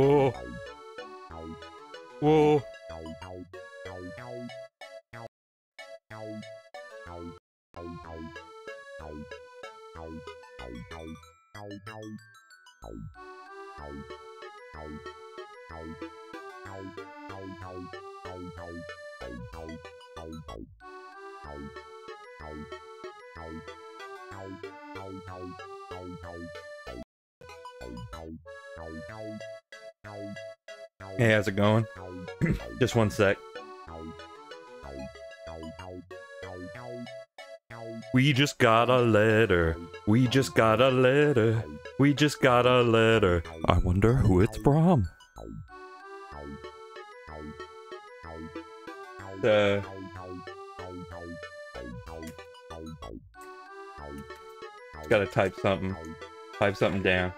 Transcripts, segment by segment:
Whoa. Whoa. Hey, how's it going? Just one sec. We just got a letter. We just got a letter. We just got a letter. I wonder who it's from. Uh, gotta type something. Type something down.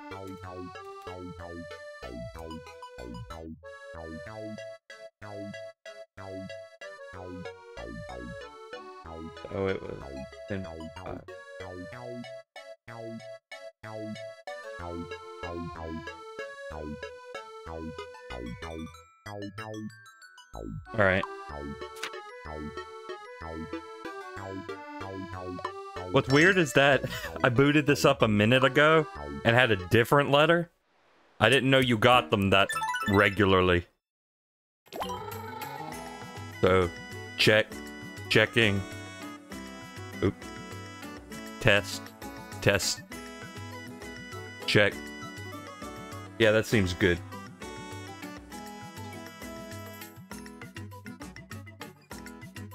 Oh, it was 10 five. All right. What's weird is that I booted this up a minute ago and had a different letter. I didn't know you got them that regularly. So, check, checking. Oop. Test, test, check. Yeah, that seems good.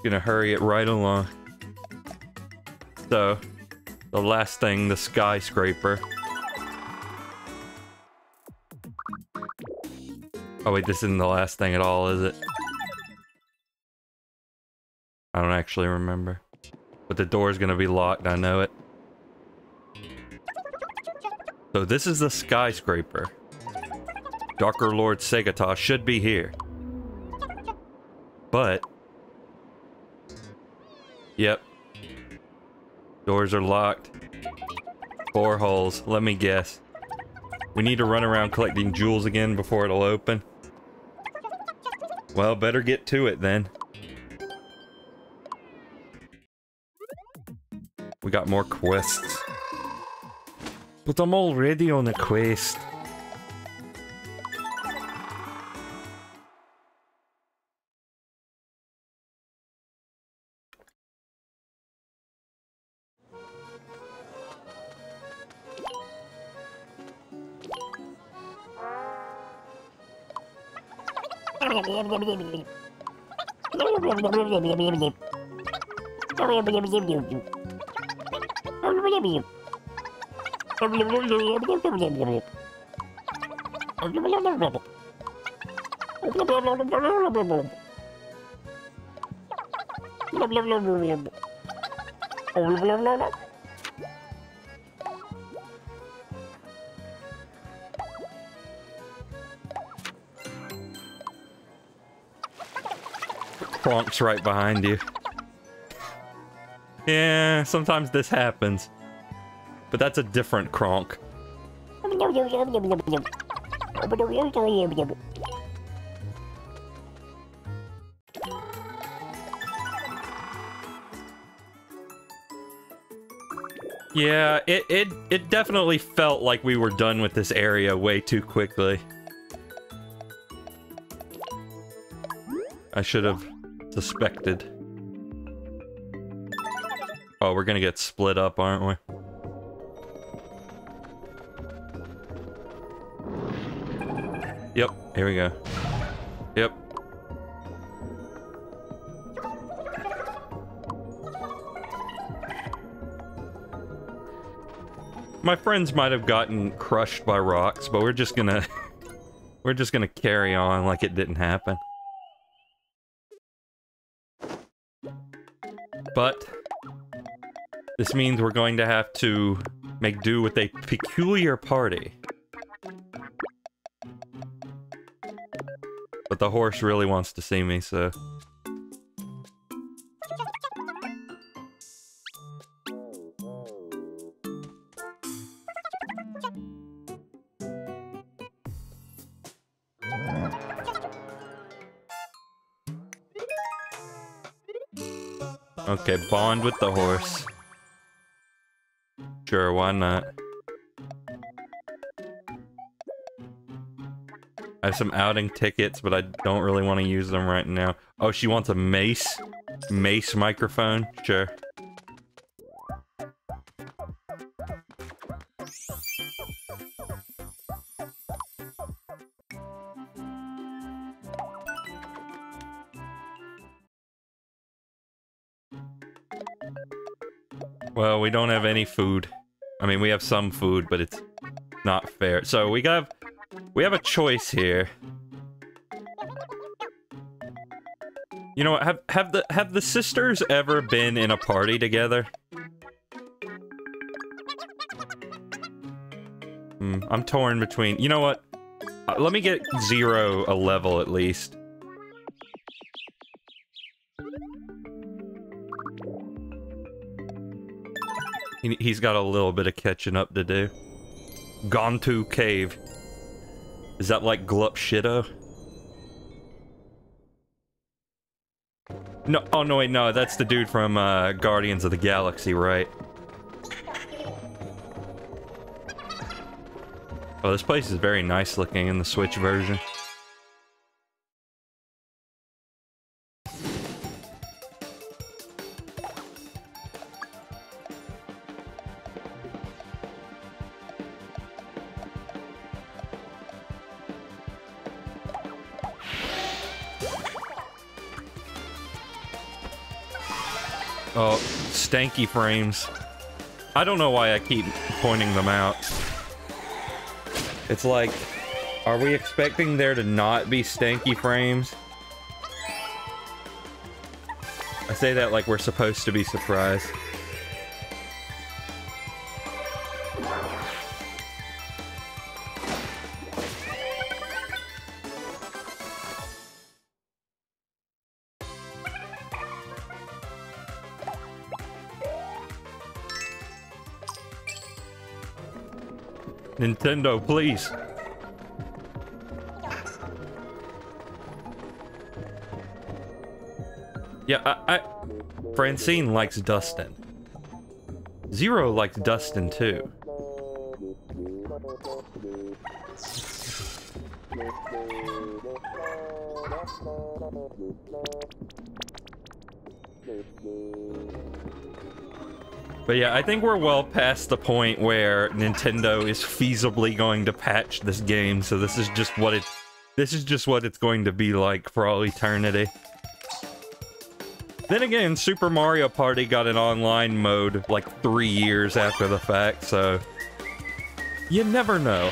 Gonna hurry it right along. So, the last thing, the skyscraper. Oh wait, this isn't the last thing at all, is it? I don't actually remember. But the door's gonna be locked, I know it. So this is the skyscraper. Darker Lord Segata should be here. But... Yep. Doors are locked. Four holes, let me guess. We need to run around collecting jewels again before it'll open. Well, better get to it then. More quests. But I'm already on a quest. Kronk's right behind you. Yeah, sometimes this happens. But that's a different Kronk. Yeah, it, it, it definitely felt like we were done with this area way too quickly. I should have suspected. Oh, we're gonna get split up, aren't we? Yep, here we go. Yep. My friends might have gotten crushed by rocks, but we're just gonna... we're just gonna carry on like it didn't happen. But... This means we're going to have to make do with a peculiar party. But the horse really wants to see me, so... Okay, bond with the horse. Sure, why not? I have some outing tickets, but I don't really want to use them right now. Oh, she wants a mace? Mace microphone? Sure. Well, we don't have any food. I mean, we have some food, but it's not fair. So we got, we have a choice here. You know what? Have have the have the sisters ever been in a party together? Hmm, I'm torn between. You know what? Uh, let me get zero a level at least. He, he's got a little bit of catching up to do. Gone to Cave. Is that like Glup Shido? No, oh no wait, no, that's the dude from uh, Guardians of the Galaxy, right? Oh, this place is very nice looking in the Switch version. Stanky frames. I don't know why I keep pointing them out. It's like, are we expecting there to not be stanky frames? I say that like we're supposed to be surprised. Nintendo, please. Yeah, I, I... Francine likes Dustin. Zero likes Dustin, too. But yeah, I think we're well past the point where Nintendo is feasibly going to patch this game, so this is just what it this is just what it's going to be like for all eternity. Then again, Super Mario Party got an online mode like three years after the fact, so you never know.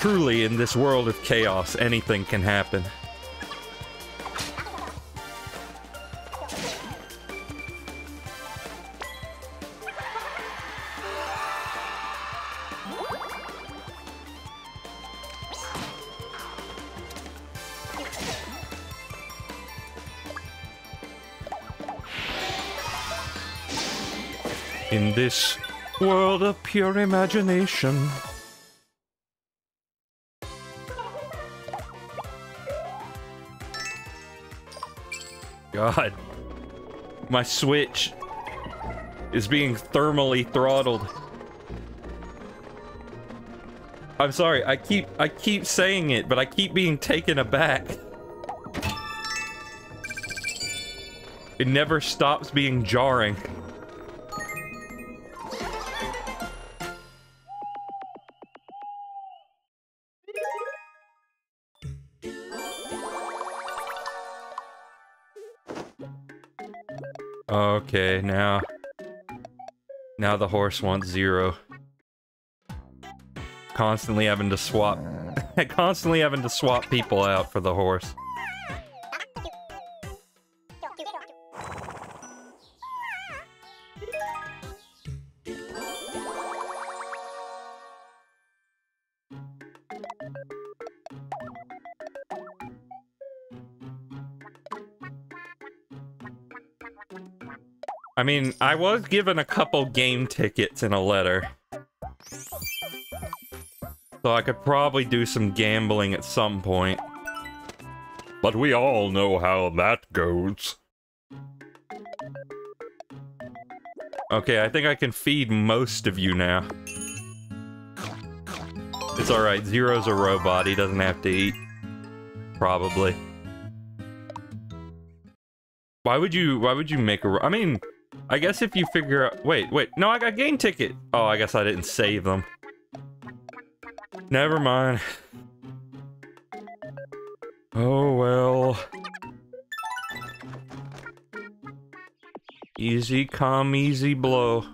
Truly, in this world of chaos, anything can happen. Pure imagination. God. My Switch is being thermally throttled. I'm sorry, I keep I keep saying it, but I keep being taken aback. It never stops being jarring. Okay, now... Now the horse wants zero. Constantly having to swap... constantly having to swap people out for the horse. I mean, I was given a couple game tickets in a letter. So I could probably do some gambling at some point. But we all know how that goes. Okay, I think I can feed most of you now. It's alright, Zero's a robot, he doesn't have to eat. Probably. Why would you, why would you make a, I mean, I guess if you figure out, wait, wait, no, I got game ticket. Oh, I guess I didn't save them. Never mind. Oh, well. Easy come, easy blow.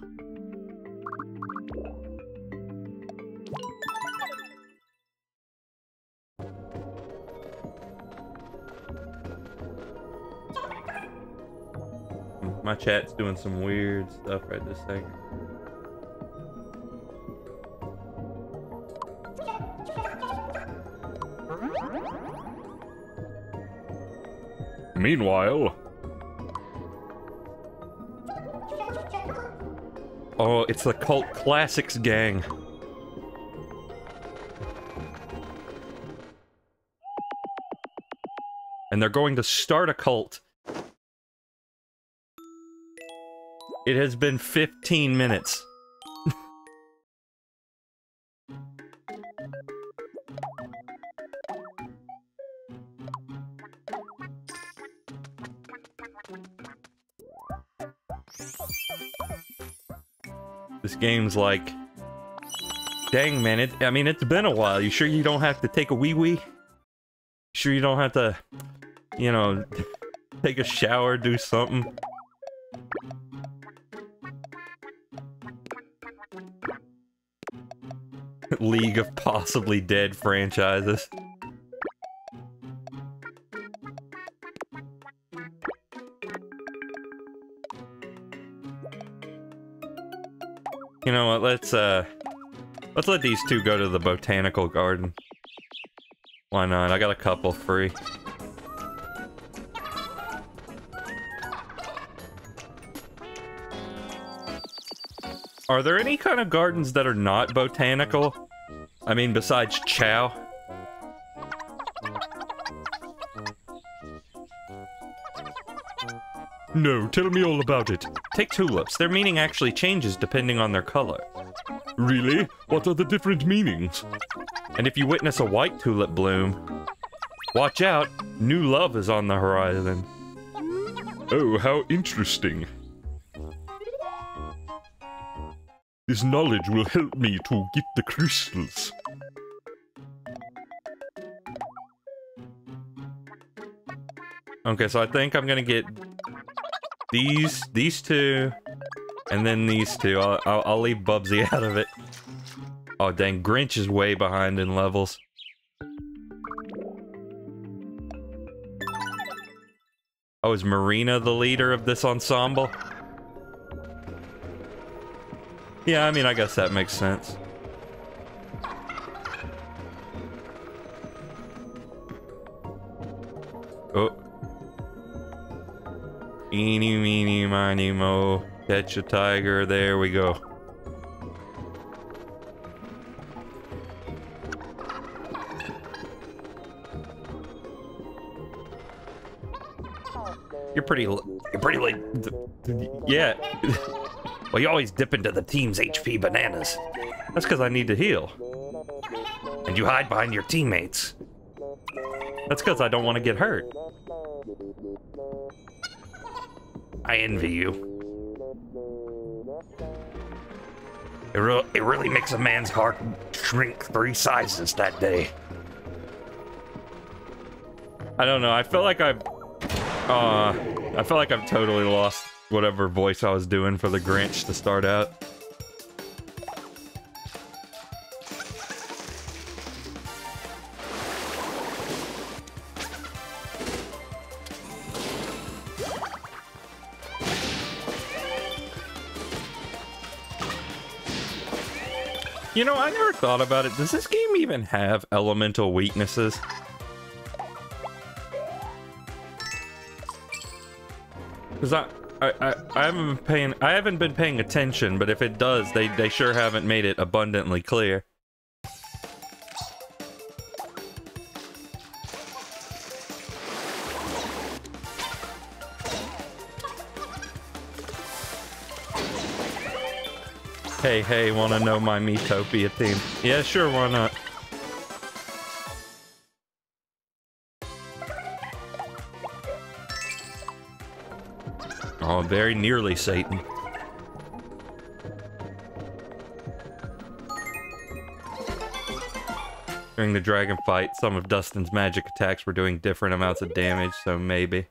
My chat's doing some weird stuff right this second. Meanwhile... Oh, it's the Cult Classics gang. And they're going to start a cult. It has been 15 minutes. this game's like... Dang, man, it, I mean, it's been a while. You sure you don't have to take a wee-wee? Sure you don't have to, you know, take a shower, do something? League of possibly dead franchises. You know what, let's, uh... Let's let these two go to the botanical garden. Why not? I got a couple free. Are there any kind of gardens that are not botanical? I mean, besides chow. No, tell me all about it. Take tulips. Their meaning actually changes depending on their color. Really? What are the different meanings? And if you witness a white tulip bloom, watch out, new love is on the horizon. Oh, how interesting. This knowledge will help me to get the crystals. Okay, so I think I'm gonna get these, these two, and then these two. I'll, I'll, I'll leave Bubsy out of it. Oh, dang, Grinch is way behind in levels. Oh, is Marina the leader of this ensemble? Yeah, I mean, I guess that makes sense. Eeny, meeny, miny, mo. Catch a tiger. There we go. You're pretty, you're pretty like, yeah. well, you always dip into the team's HP bananas. That's because I need to heal. And you hide behind your teammates. That's because I don't want to get hurt. I envy you. It, re it really makes a man's heart shrink three sizes that day. I don't know. I feel like I've... Uh, I feel like I've totally lost whatever voice I was doing for the Grinch to start out. You know, I never thought about it. Does this game even have elemental weaknesses? Because I, I, I, I haven't been paying, I haven't been paying attention, but if it does, they, they sure haven't made it abundantly clear. Hey, hey, wanna know my Miitopia theme? Yeah, sure, why not? Oh, very nearly Satan. During the dragon fight, some of Dustin's magic attacks were doing different amounts of damage, so maybe.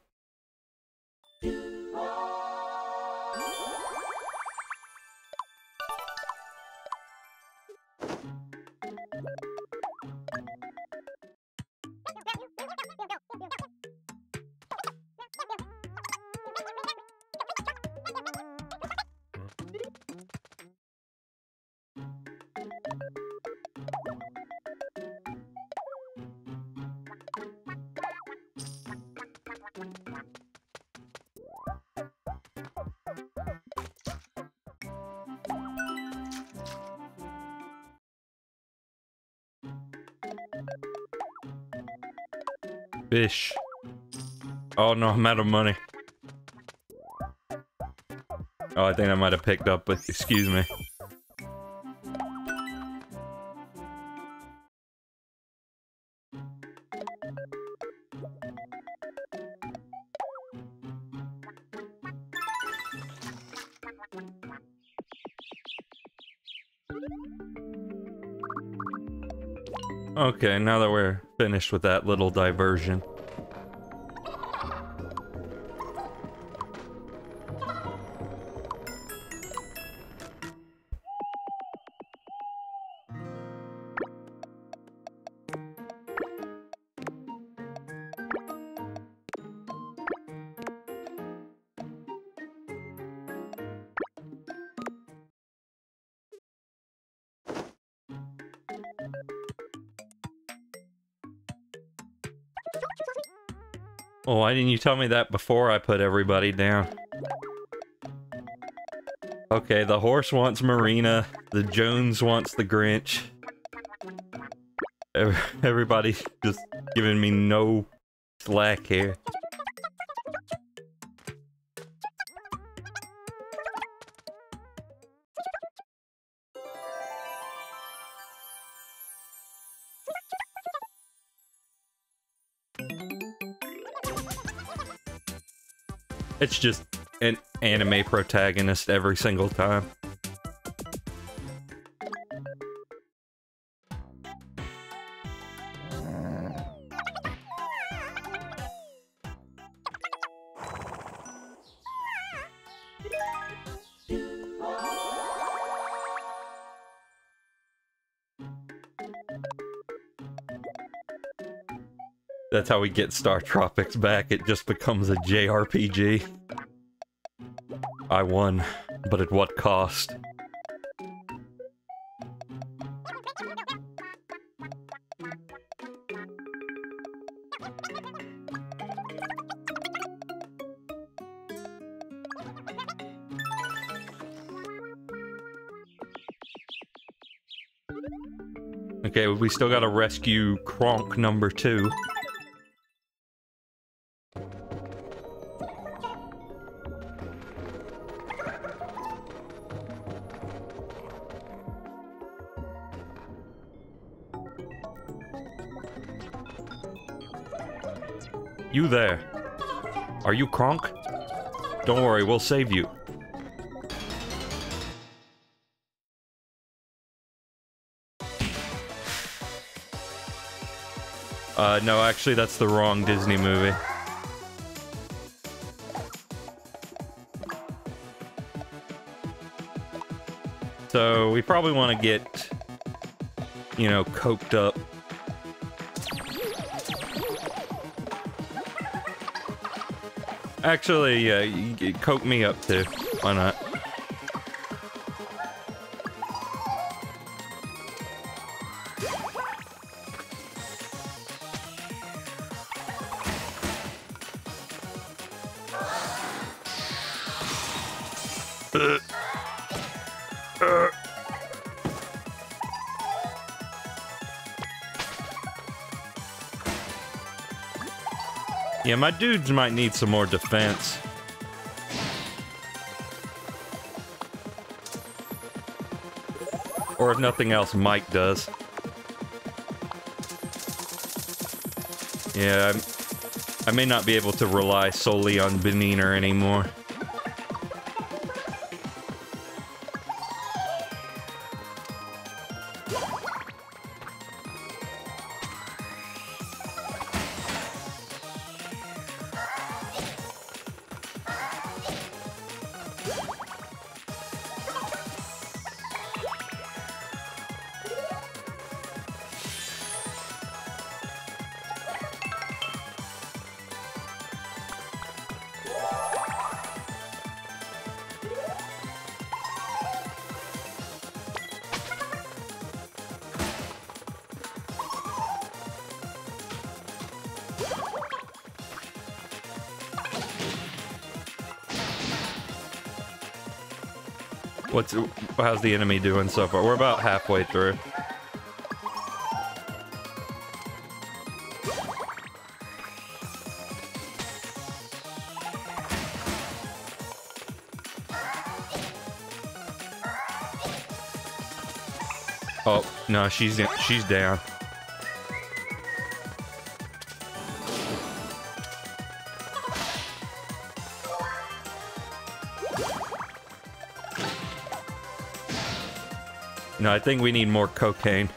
Fish. Oh no, I'm out of money. Oh, I think I might have picked up, but excuse me. Okay, now that we're finished with that little diversion. Why didn't you tell me that before I put everybody down? Okay, the horse wants Marina. The Jones wants the Grinch. Everybody just giving me no slack here. It's just an anime protagonist every single time. That's how we get StarTropics back. It just becomes a JRPG. I won, but at what cost? Okay, we still gotta rescue Kronk number two. Are you Kronk? Don't worry, we'll save you. Uh, no, actually, that's the wrong Disney movie. So, we probably want to get, you know, coked up Actually, uh, you coke me up too. Why not? Yeah, my dudes might need some more defense. Or if nothing else, Mike does. Yeah, I may not be able to rely solely on Beniner anymore. How's the enemy doing so far? We're about halfway through. Oh, no, she's she's down. No, I think we need more cocaine.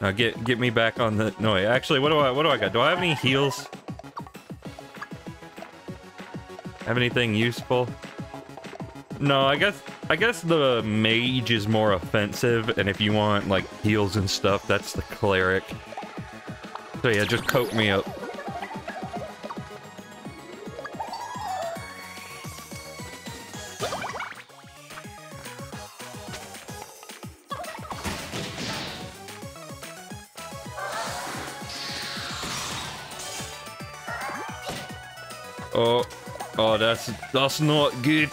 Now get get me back on the no wait, actually what do I what do I got? Do I have any heals? Have anything useful? No, I guess I guess the mage is more offensive, and if you want like heals and stuff, that's the cleric. So yeah, just coat me up. Oh, oh, that's that's not good.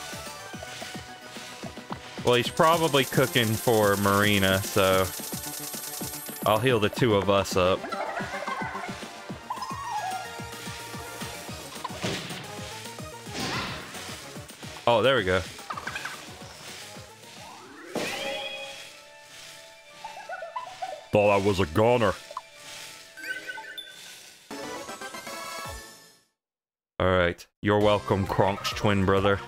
Well, he's probably cooking for Marina, so I'll heal the two of us up. Oh, there we go. Thought I was a goner. You're welcome, Kronk's twin brother.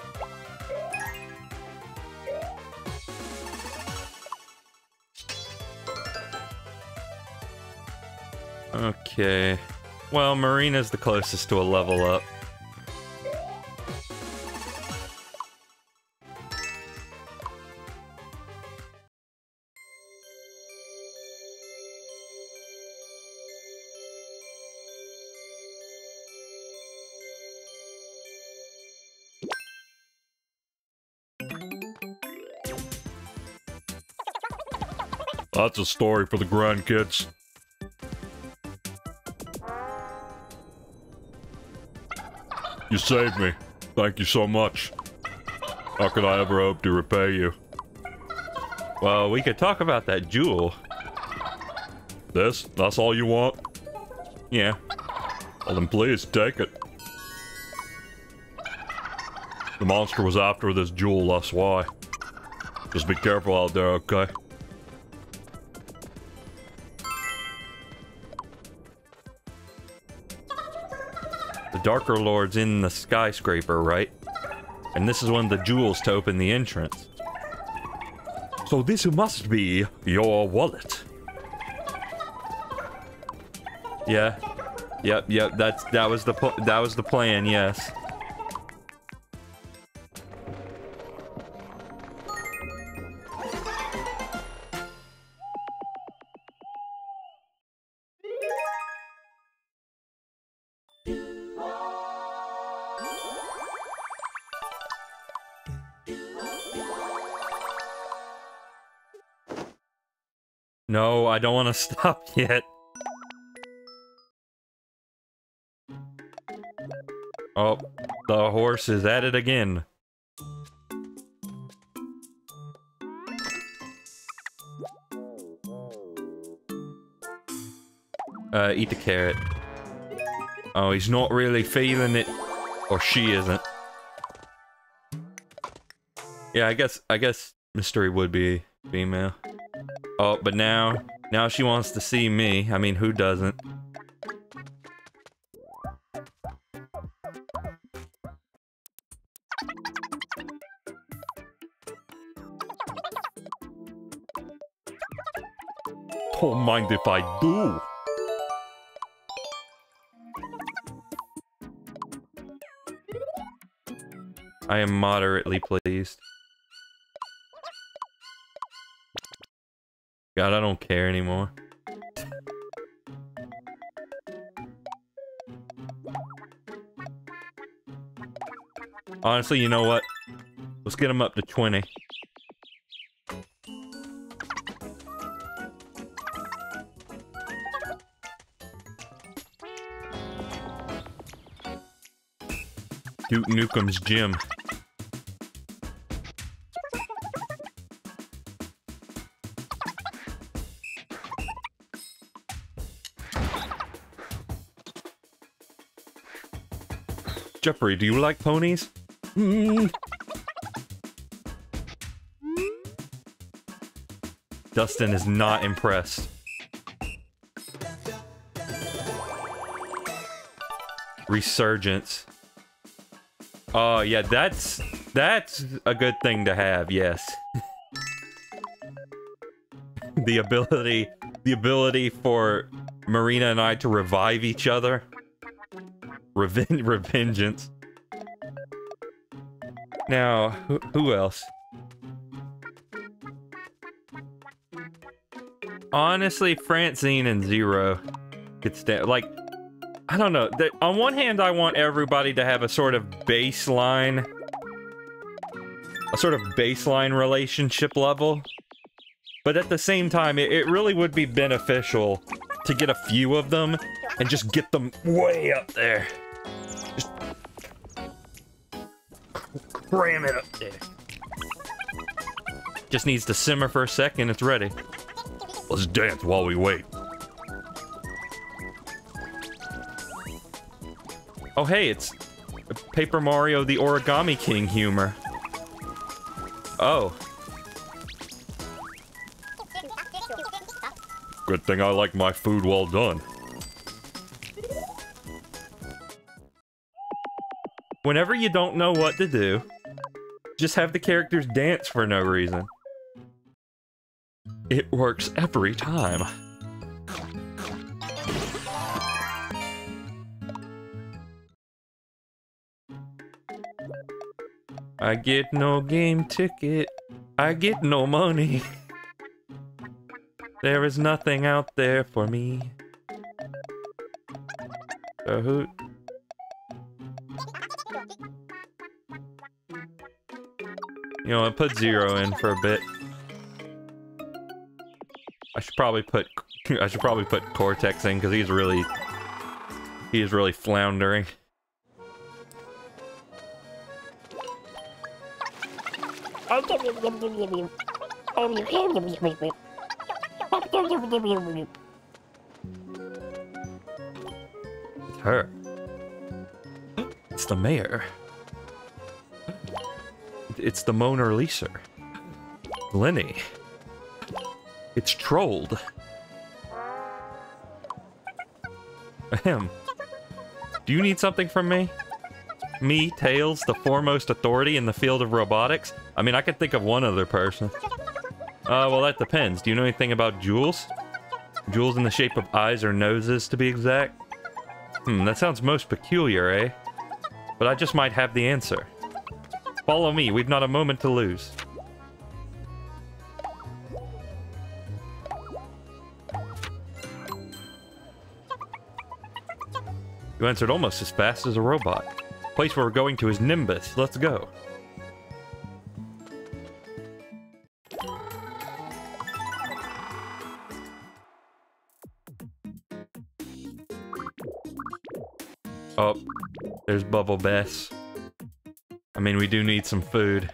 Okay. Well, Marina's the closest to a level up. That's a story for the grandkids. You saved me. Thank you so much. How could I ever hope to repay you? Well, we could talk about that jewel. This? That's all you want? Yeah. Well then please, take it. The monster was after this jewel, that's why. Just be careful out there, okay? Darker Lord's in the skyscraper, right? And this is one of the jewels to open the entrance. So this must be your wallet. Yeah. Yep, yep, that's that was the that was the plan, yes. Don't want to stop yet. Oh, the horse is at it again. Uh, eat the carrot. Oh, he's not really feeling it. Or she isn't. Yeah, I guess I guess Mystery would be female. Oh, but now now she wants to see me. I mean, who doesn't? Don't mind if I do. I am moderately pleased. God, I don't care anymore. Honestly, you know what? Let's get him up to 20. Duke Nukem's gym. Jeffrey, do you like ponies? Mm. Dustin is not impressed. Resurgence. Oh, yeah, that's... That's a good thing to have, yes. the ability... The ability for Marina and I to revive each other. Reven revengeance. Now, who, who else? Honestly, Francine and Zero could stand. Like, I don't know. On one hand, I want everybody to have a sort of baseline, a sort of baseline relationship level. But at the same time, it, it really would be beneficial to get a few of them and just get them way up there. Cram it up there. Just needs to simmer for a second, it's ready. Let's dance while we wait. Oh hey, it's Paper Mario the Origami King humor. Oh. Good thing I like my food well done. Whenever you don't know what to do, just have the characters dance for no reason. It works every time. I get no game ticket. I get no money. There is nothing out there for me. So. You know, I put zero in for a bit. I should probably put I should probably put Cortex in because he's really he is really floundering. It's her. It's the mayor. It's the Mona Lisa. Lenny. It's trolled. Ahem. Do you need something from me? Me, Tails, the foremost authority in the field of robotics? I mean, I could think of one other person. Uh, well, that depends. Do you know anything about jewels? Jewels in the shape of eyes or noses, to be exact? Hmm, that sounds most peculiar, eh? But I just might have the answer. Follow me, we've not a moment to lose. You answered almost as fast as a robot. The Place where we're going to is Nimbus. Let's go. Oh, there's Bubble Bess. I mean, we do need some food.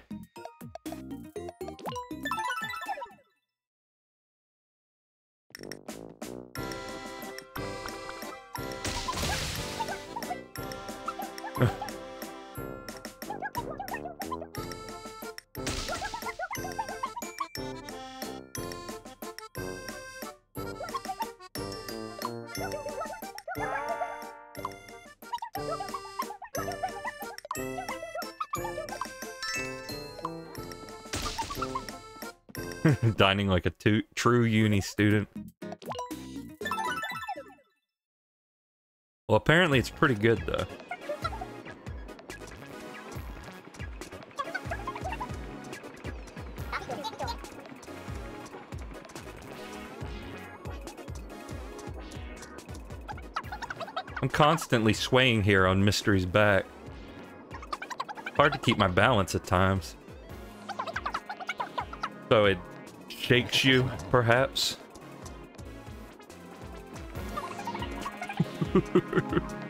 Like a true uni student. Well, apparently it's pretty good, though. I'm constantly swaying here on Mystery's back. Hard to keep my balance at times. So it shakes you, perhaps?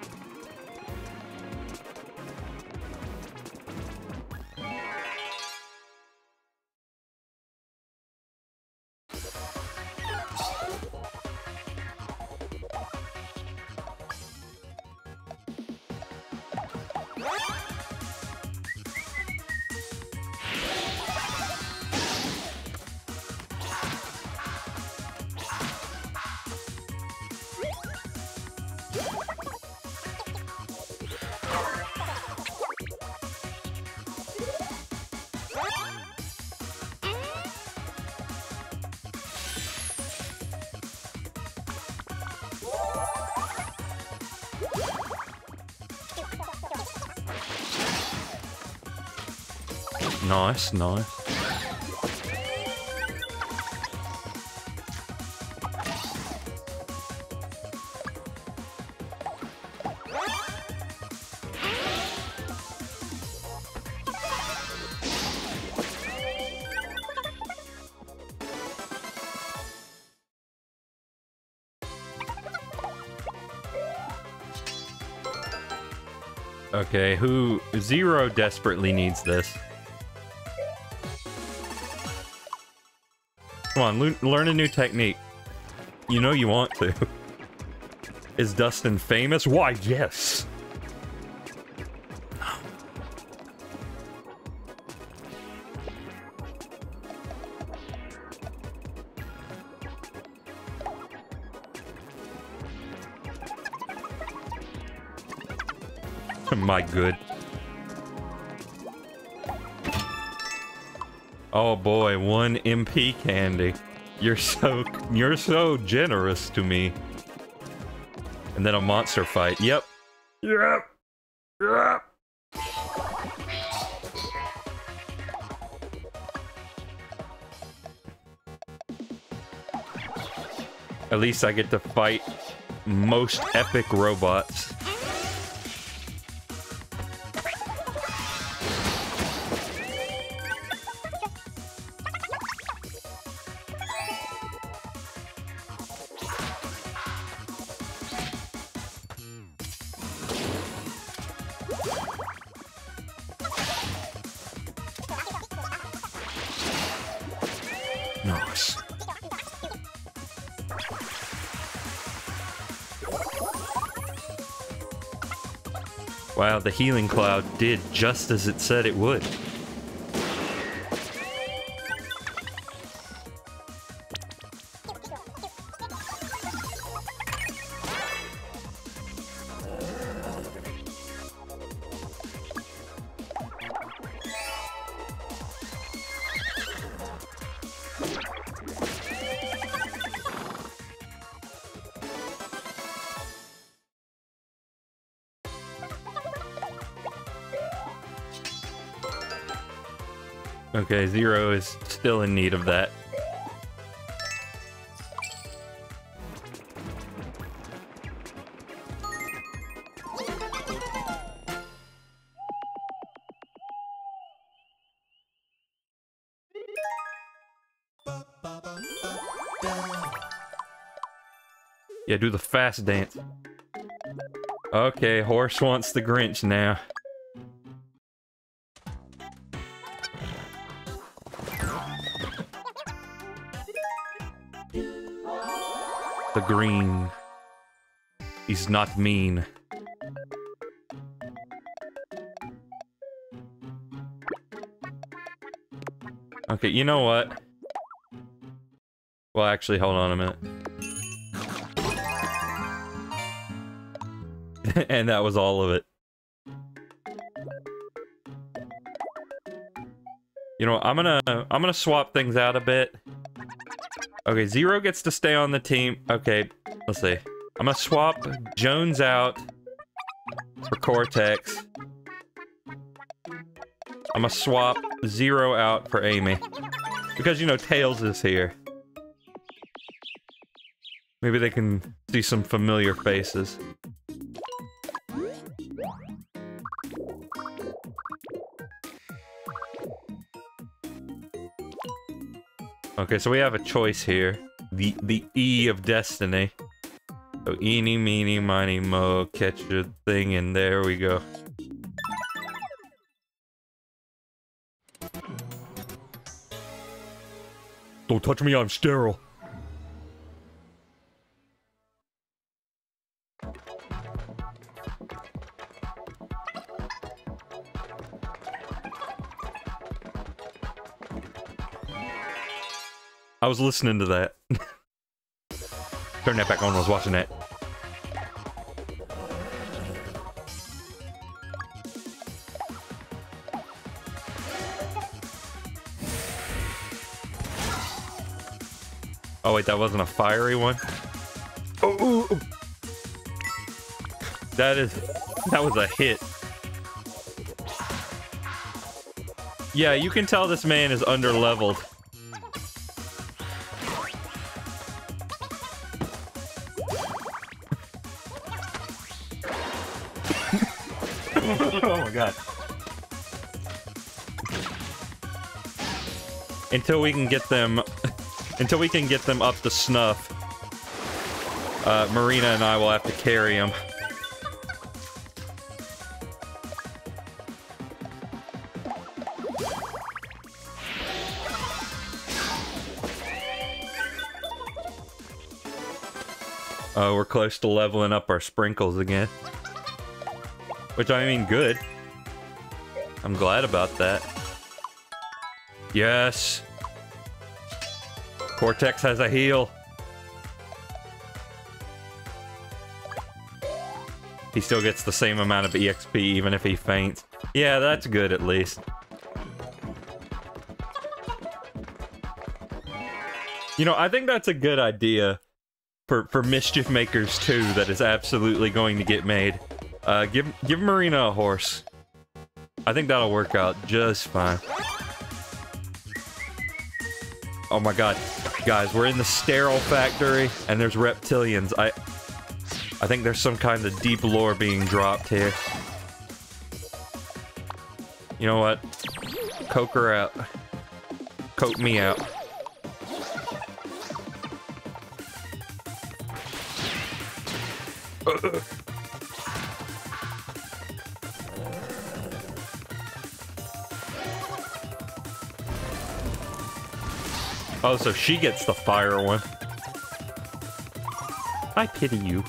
Nice, nice. Okay, who... Zero desperately needs this. Come on, learn, learn a new technique. You know you want to. Is Dustin famous? Why, yes. My good. Oh boy, one MP candy. You're so you're so generous to me. And then a monster fight. Yep. Yep. Yep. At least I get to fight most epic robots. The healing cloud did just as it said it would. Okay, Zero is still in need of that. Yeah, do the fast dance. Okay, horse wants the Grinch now. green is not mean. Okay, you know what? Well, actually, hold on a minute. and that was all of it. You know, I'm gonna I'm gonna swap things out a bit. Okay, Zero gets to stay on the team. Okay, let's see. I'm gonna swap Jones out for Cortex. I'm gonna swap Zero out for Amy. Because, you know, Tails is here. Maybe they can see some familiar faces. Okay, so we have a choice here. The the E of destiny. So eeny, meeny, miny, mo, catch your thing, and there we go. Don't touch me, I'm sterile. Was listening to that. Turn that back on, I was watching that. Oh wait, that wasn't a fiery one? Oh, ooh, ooh. That is... That was a hit. Yeah, you can tell this man is under-leveled. Until we can get them... Until we can get them up to snuff, uh, Marina and I will have to carry them. Uh, we're close to leveling up our sprinkles again. Which, I mean, good. I'm glad about that. Yes! Cortex has a heal. He still gets the same amount of EXP even if he faints. Yeah, that's good at least. You know, I think that's a good idea for, for Mischief Makers 2 that is absolutely going to get made. Uh, give, give Marina a horse. I think that'll work out just fine. Oh my god. Guys, we're in the sterile factory, and there's reptilians. I I think there's some kind of deep lore being dropped here. You know what? Coke her out. Coke me out. Oh, so she gets the fire one. I pity you.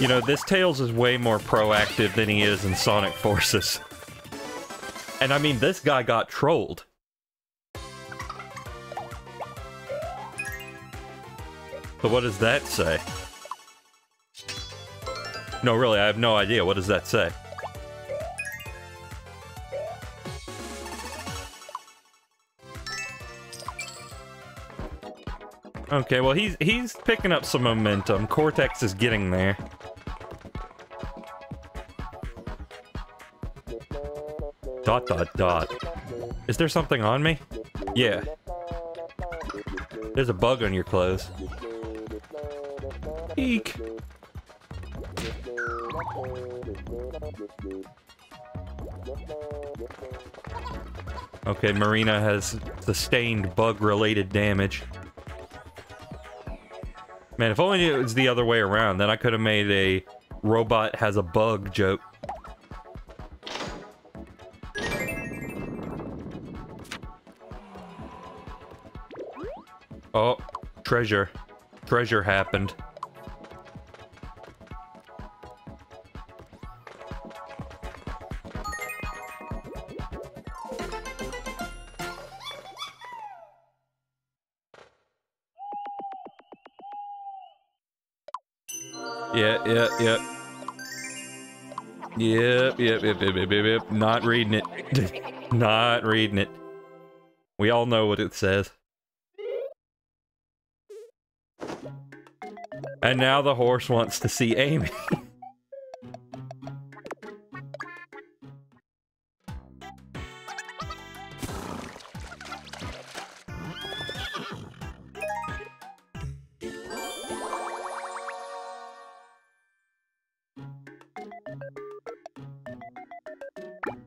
You know, this Tails is way more proactive than he is in Sonic Forces. And I mean, this guy got trolled. But what does that say? No, really, I have no idea. What does that say? Okay, well, he's he's picking up some momentum. Cortex is getting there. Dot, dot, dot. Is there something on me? Yeah. There's a bug on your clothes. Eek. Okay, Marina has sustained bug-related damage. Man, if only it was the other way around, then I could have made a robot has a bug joke. Oh, treasure. Treasure happened. Yeah, yeah. Yep, yep, yep, yep, yep, yep, yep. Not reading it. Not reading it. We all know what it says. And now the horse wants to see Amy.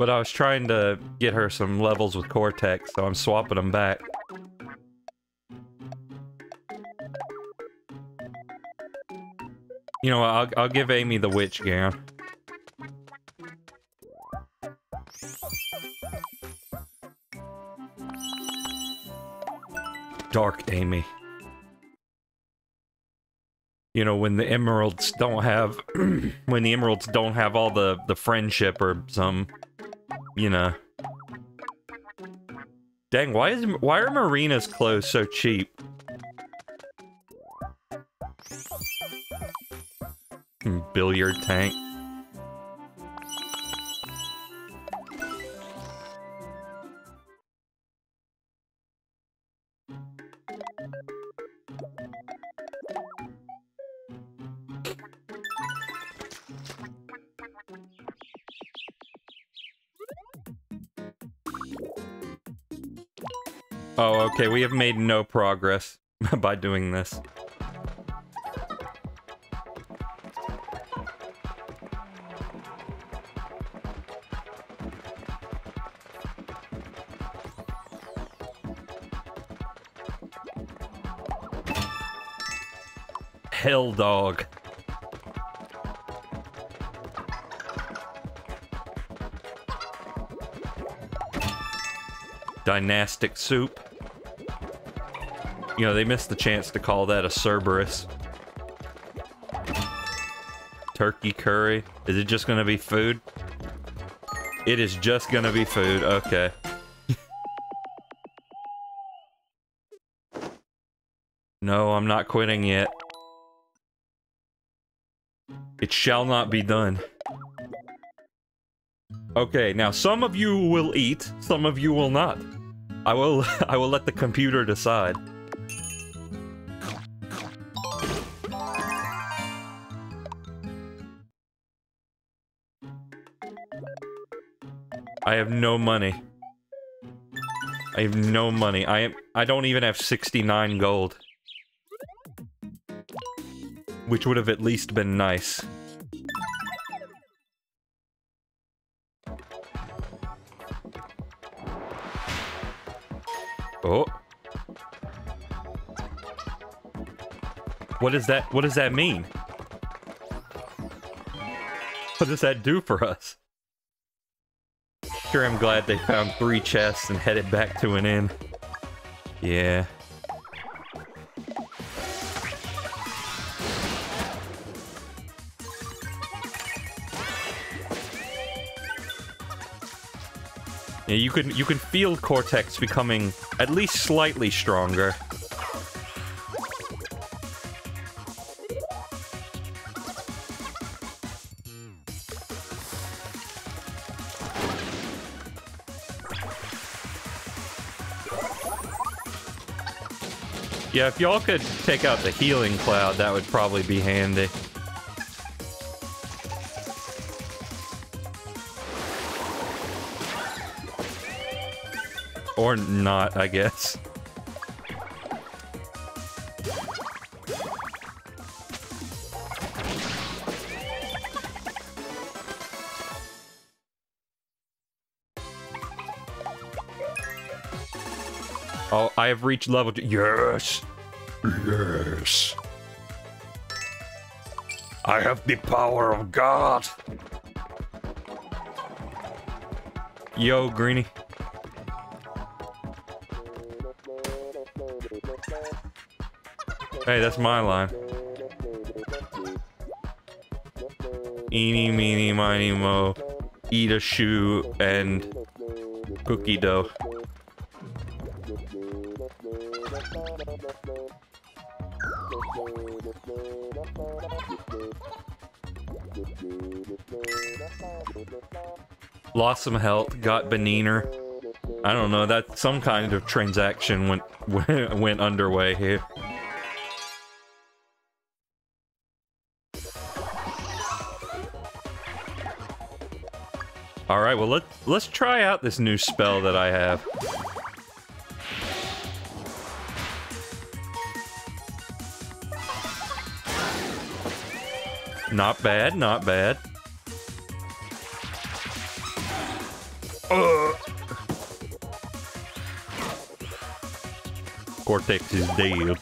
But I was trying to get her some levels with Cortex, so I'm swapping them back. You know I'll, I'll give Amy the witch gown. Dark Amy. You know, when the emeralds don't have... when the emeralds don't have all the, the friendship or some you know. Dang, why is why are Marina's clothes so cheap? Hmm, billiard tank. Okay, we have made no progress by doing this. Hell dog. Dynastic soup. You know, they missed the chance to call that a Cerberus. Turkey curry. Is it just gonna be food? It is just gonna be food, okay. no, I'm not quitting yet. It shall not be done. Okay, now some of you will eat, some of you will not. I will I will let the computer decide. Have no money. I have no money. I am I don't even have 69 gold. Which would have at least been nice. Oh. What does that what does that mean? What does that do for us? Sure, I'm glad they found three chests and headed back to an inn. Yeah. Yeah, you can you can feel Cortex becoming at least slightly stronger. Yeah, if y'all could take out the healing cloud, that would probably be handy. Or not, I guess. I have reached level two. Yes! Yes! I have the power of God! Yo, Greenie. Hey, that's my line. Eeny, meeny, miny, mo. Eat a shoe and cookie dough. Some health, got Beniner. I don't know, that some kind of transaction went went, went underway here. All right, well let let's try out this new spell that I have. Not bad, not bad. Cortex is dead.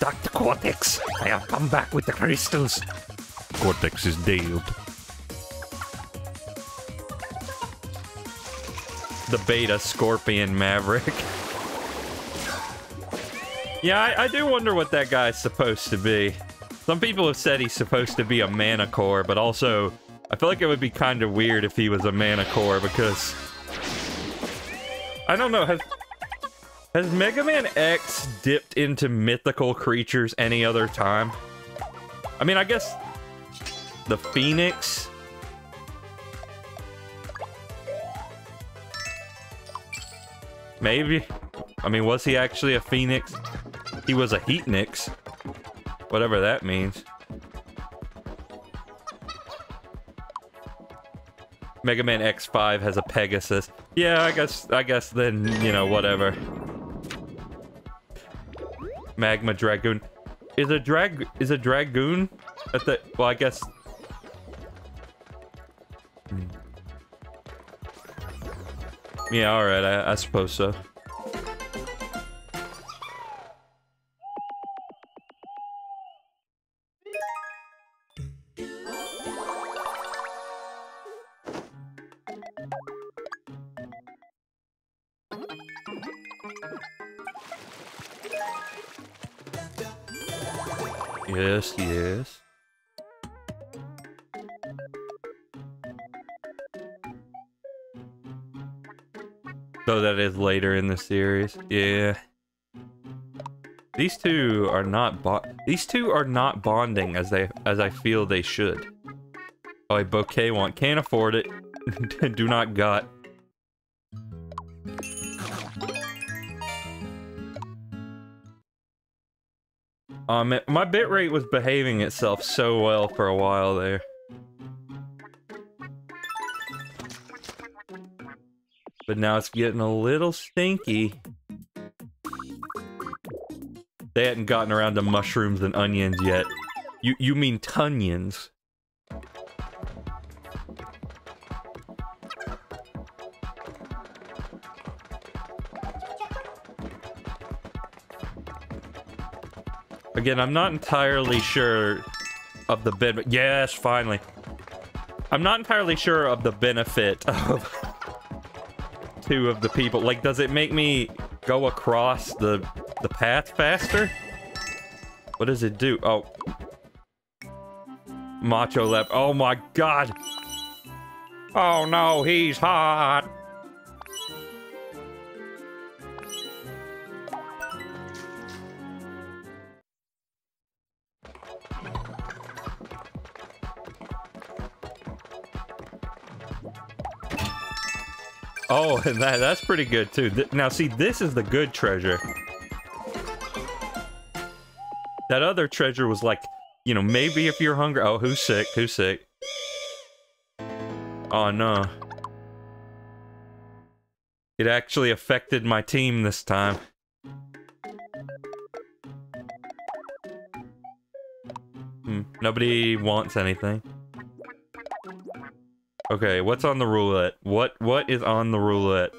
Dr. Cortex, I have come back with the crystals. Cortex is dead. The beta Scorpion Maverick. yeah, I, I do wonder what that guy's supposed to be. Some people have said he's supposed to be a manticore, but also I feel like it would be kind of weird if he was a manticore because I don't know. Has has Mega Man X dipped into mythical creatures any other time? I mean, I guess the Phoenix. Maybe. I mean, was he actually a Phoenix? He was a Heatnix. Whatever that means. Mega Man X5 has a Pegasus. Yeah, I guess I guess then, you know, whatever. Magma Dragoon. Is a drag is a dragoon at the well I guess Hmm. Yeah, alright, I, I suppose so. Yes, yes. So that is later in the series. Yeah. These two are not these two are not bonding as they as I feel they should. Oh, a bouquet want can't afford it. Do not got. Um, it- my bitrate was behaving itself so well for a while there. But now it's getting a little stinky. They hadn't gotten around to mushrooms and onions yet. You you mean tunions? Again, I'm not entirely sure of the benefit. Yes, finally. I'm not entirely sure of the benefit of two of the people. Like, does it make me go across the the path faster? What does it do? Oh. Macho left. Oh my god. Oh no, he's hot. Oh, and that that's pretty good too. Th now see, this is the good treasure. That other treasure was like, you know, maybe if you're hungry. Oh, who's sick? Who's sick? Oh no. It actually affected my team this time. Hmm, nobody wants anything. Okay, what's on the roulette? What what is on the roulette?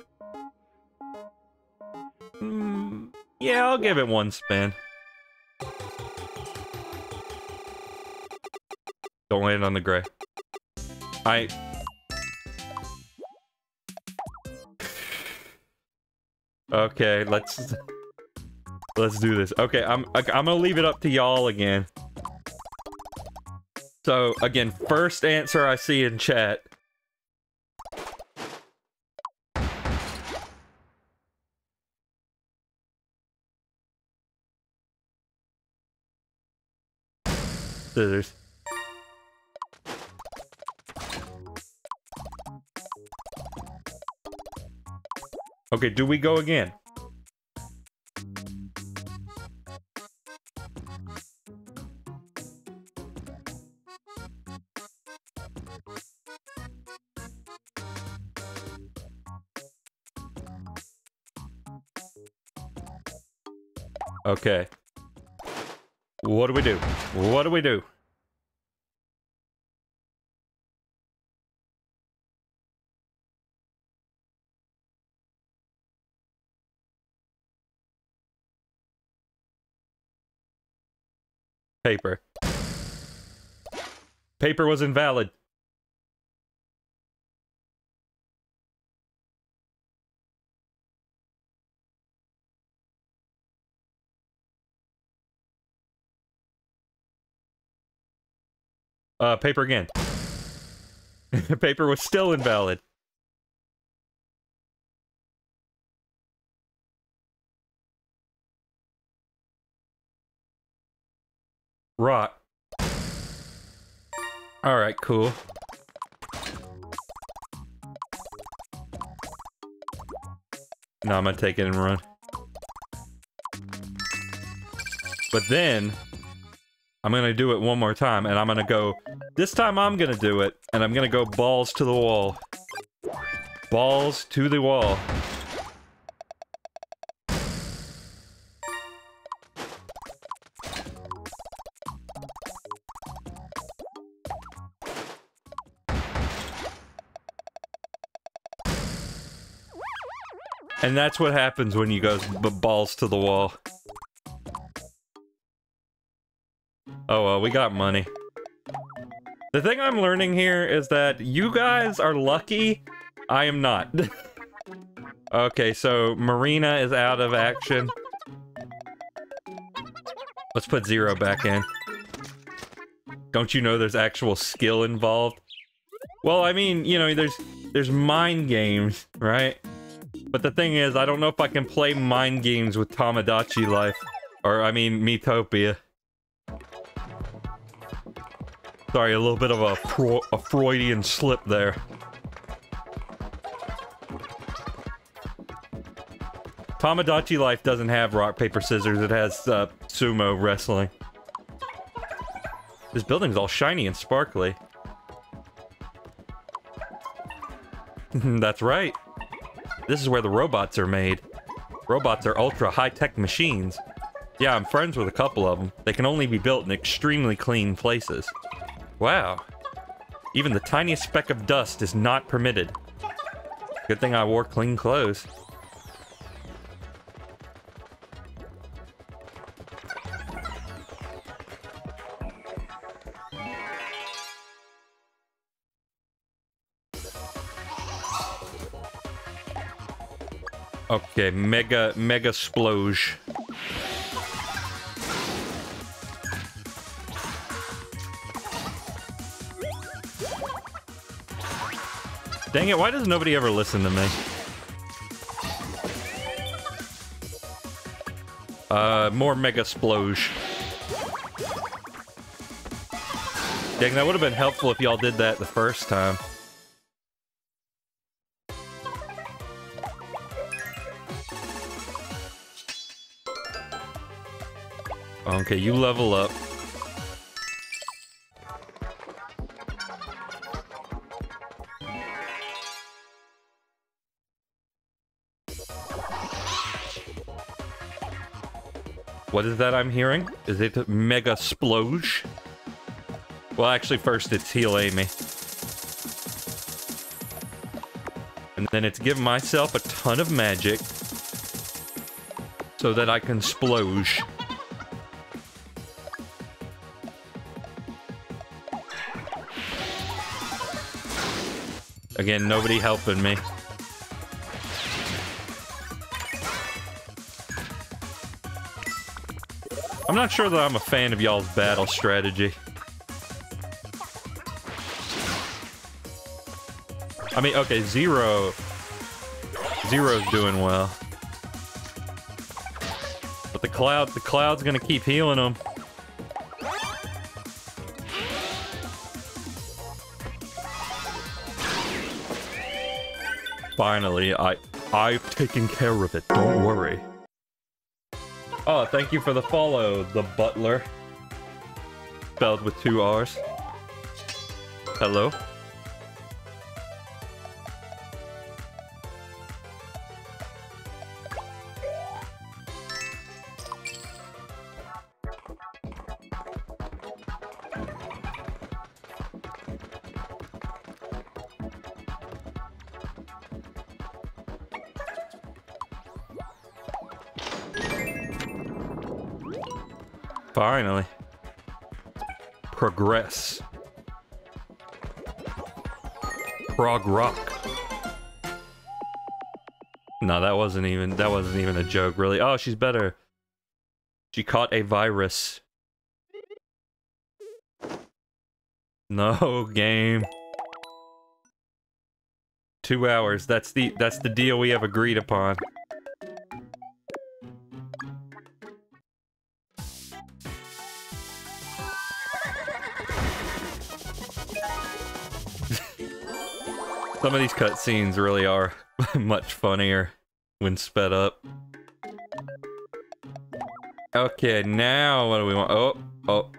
Hmm, yeah, I'll give it one spin. Don't land on the gray. I Okay, let's let's do this. Okay, I'm I'm gonna leave it up to y'all again. So again, first answer I see in chat scissors. Okay, do we go again? Okay. What do we do? What do we do? Paper. Paper was invalid. Uh, paper again. paper was still invalid. Rock. Alright, cool. No, I'm gonna take it and run. But then, I'm gonna do it one more time, and I'm gonna go... This time I'm gonna do it, and I'm gonna go balls to the wall. Balls to the wall. And that's what happens when you go balls to the wall. Oh well, we got money. The thing I'm learning here is that you guys are lucky. I am not. okay, so Marina is out of action. Let's put Zero back in. Don't you know there's actual skill involved? Well, I mean, you know, there's there's mind games, right? But the thing is, I don't know if I can play mind games with Tomodachi Life. Or, I mean, Miitopia. Sorry, a little bit of a, Fro a Freudian slip there. Tomodachi Life doesn't have rock, paper, scissors. It has uh, sumo wrestling. This building's all shiny and sparkly. That's right. This is where the robots are made. Robots are ultra high-tech machines. Yeah, I'm friends with a couple of them. They can only be built in extremely clean places. Wow. Even the tiniest speck of dust is not permitted. Good thing I wore clean clothes. Okay, mega, mega sploge. Dang it, why does nobody ever listen to me? Uh, more mega sploge. Dang, that would have been helpful if y'all did that the first time. Okay, you level up. What is that I'm hearing? Is it Mega Sploge? Well, actually, first it's Heal Amy. And then it's give myself a ton of magic so that I can sploge. Again, nobody helping me. I'm not sure that I'm a fan of y'all's battle strategy. I mean, okay, Zero... Zero's doing well. But the cloud, the cloud's gonna keep healing him. Finally, I, I've taken care of it, don't worry. Oh, thank you for the follow, the butler. Spelled with two R's. Hello? Wasn't even that wasn't even a joke, really. Oh, she's better. She caught a virus. No game. Two hours. That's the that's the deal we have agreed upon. Some of these cutscenes really are much funnier when sped up. Okay, now what do we want? Oh, oh.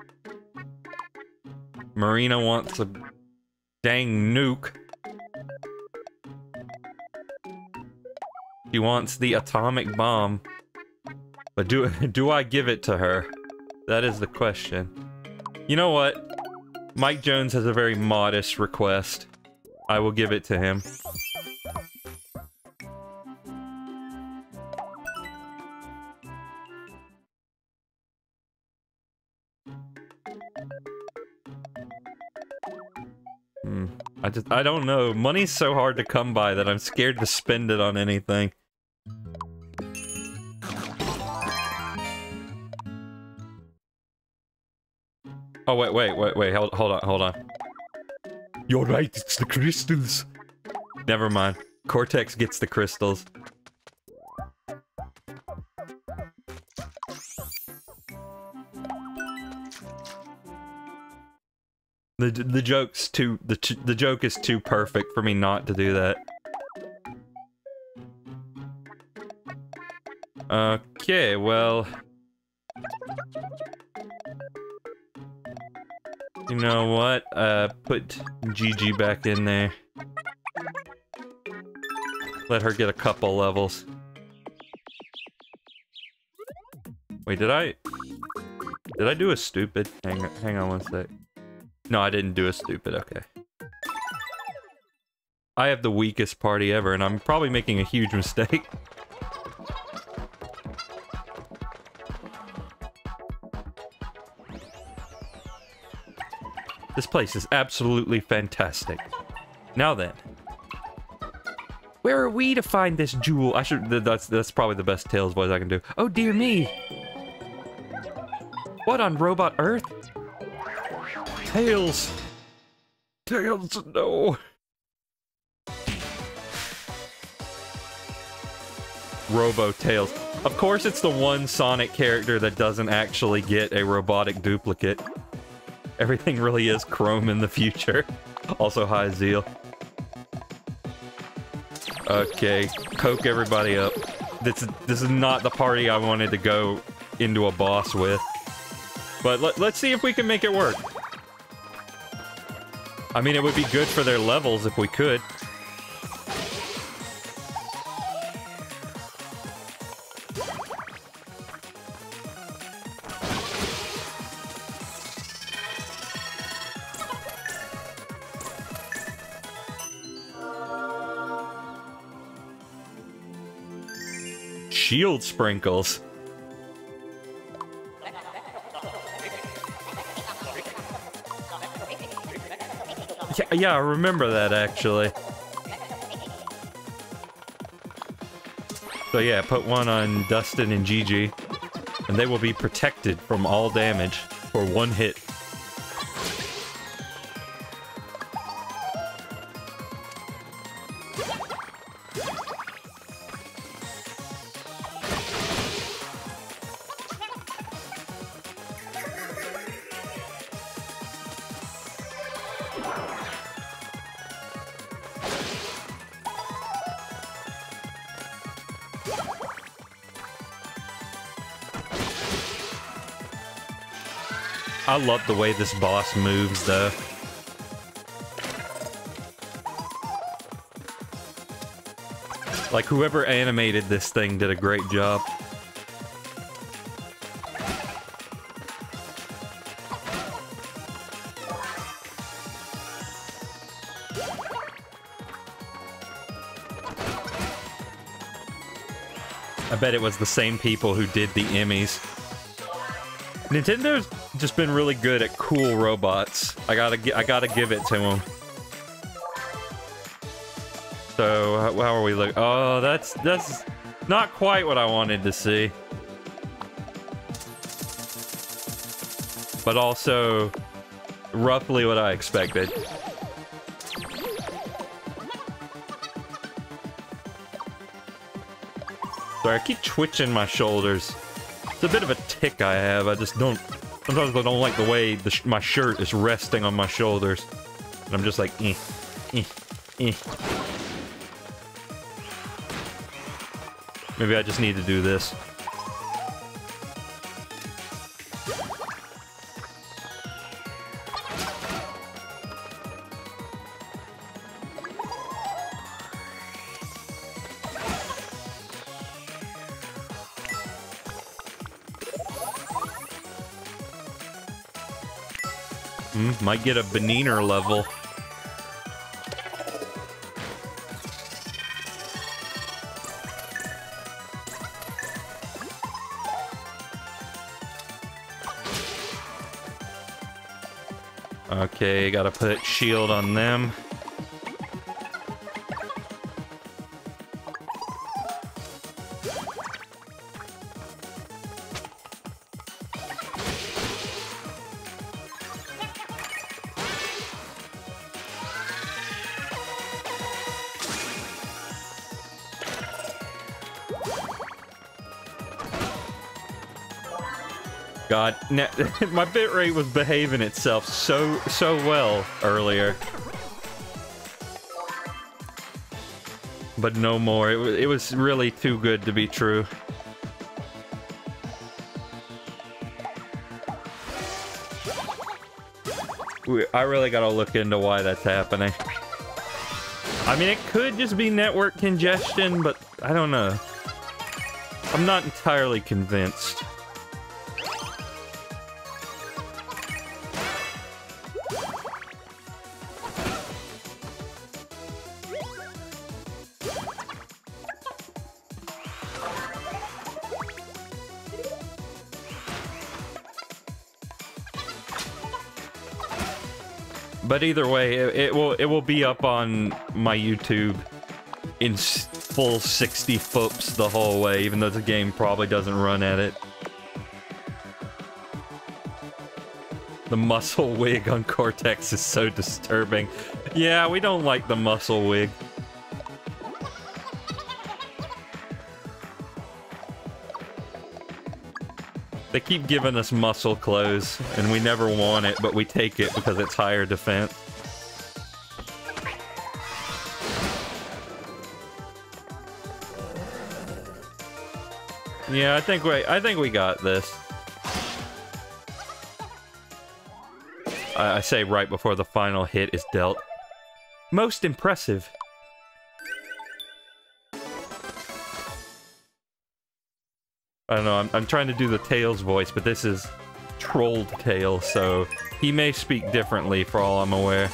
Marina wants a dang nuke. She wants the atomic bomb. But do do I give it to her? That is the question. You know what? Mike Jones has a very modest request. I will give it to him. I don't know. Money's so hard to come by that I'm scared to spend it on anything. Oh, wait, wait, wait, wait, hold, hold on, hold on. You're right, it's the crystals. Never mind. Cortex gets the crystals. The the joke's too the the joke is too perfect for me not to do that. Okay, well, You know what? Uh, put Gigi back in there. Let her get a couple levels. Wait, did I... Did I do a stupid? Hang, hang on one sec. No, I didn't do a stupid, okay. I have the weakest party ever, and I'm probably making a huge mistake. This place is absolutely fantastic. Now then. Where are we to find this jewel? I should- that's, that's probably the best Tails voice I can do. Oh dear me! What on Robot Earth? Tails! Tails, no! Robo Tails. Of course it's the one Sonic character that doesn't actually get a robotic duplicate. Everything really is chrome in the future. Also, high zeal. Okay, coke everybody up. This this is not the party I wanted to go into a boss with. But let, let's see if we can make it work. I mean, it would be good for their levels if we could. shield sprinkles. Yeah, I remember that actually. So yeah, put one on Dustin and Gigi, and they will be protected from all damage for one hit. I love the way this boss moves, though. Like, whoever animated this thing did a great job. I bet it was the same people who did the Emmys. Nintendo's just been really good at cool robots. I gotta, I gotta give it to him. So, how are we look? Oh, that's, that's not quite what I wanted to see. But also, roughly what I expected. Sorry, I keep twitching my shoulders. It's a bit of a tick I have. I just don't... Sometimes I don't like the way the sh my shirt is resting on my shoulders. And I'm just like, eh, eh, eh. Maybe I just need to do this. Might get a Beniner level. Okay, gotta put shield on them. God, my bitrate was behaving itself so, so well earlier. But no more. It, it was really too good to be true. I really gotta look into why that's happening. I mean, it could just be network congestion, but I don't know. I'm not entirely convinced. But either way, it, it, will it will be up on my YouTube in full 60 foops the whole way, even though the game probably doesn't run at it. The muscle wig on Cortex is so disturbing. Yeah, we don't like the muscle wig. Keep giving us muscle clothes, and we never want it, but we take it because it's higher defense. Yeah, I think we I think we got this. I, I say right before the final hit is dealt. Most impressive. I don't know, I'm, I'm trying to do the Tails voice, but this is trolled Tails, so he may speak differently for all I'm aware.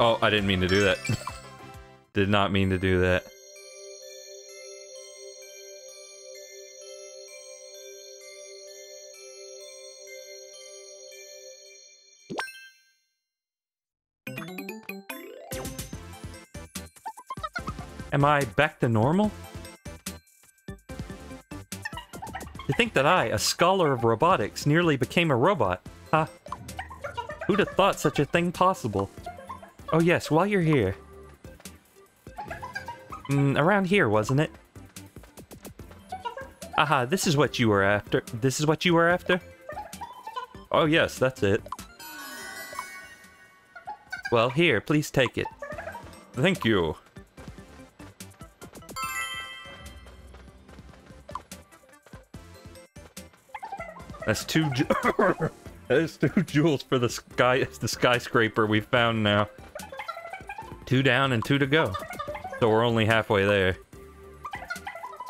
Oh, I didn't mean to do that. Did not mean to do that. Am I back to normal? To think that I, a scholar of robotics, nearly became a robot. Huh? Who'd have thought such a thing possible? Oh yes, while you're here. Mm, around here, wasn't it? Aha, this is what you were after. This is what you were after? Oh yes, that's it. Well, here, please take it. Thank you. That's two. That's two jewels for the sky. It's The skyscraper we've found now. Two down and two to go. So we're only halfway there.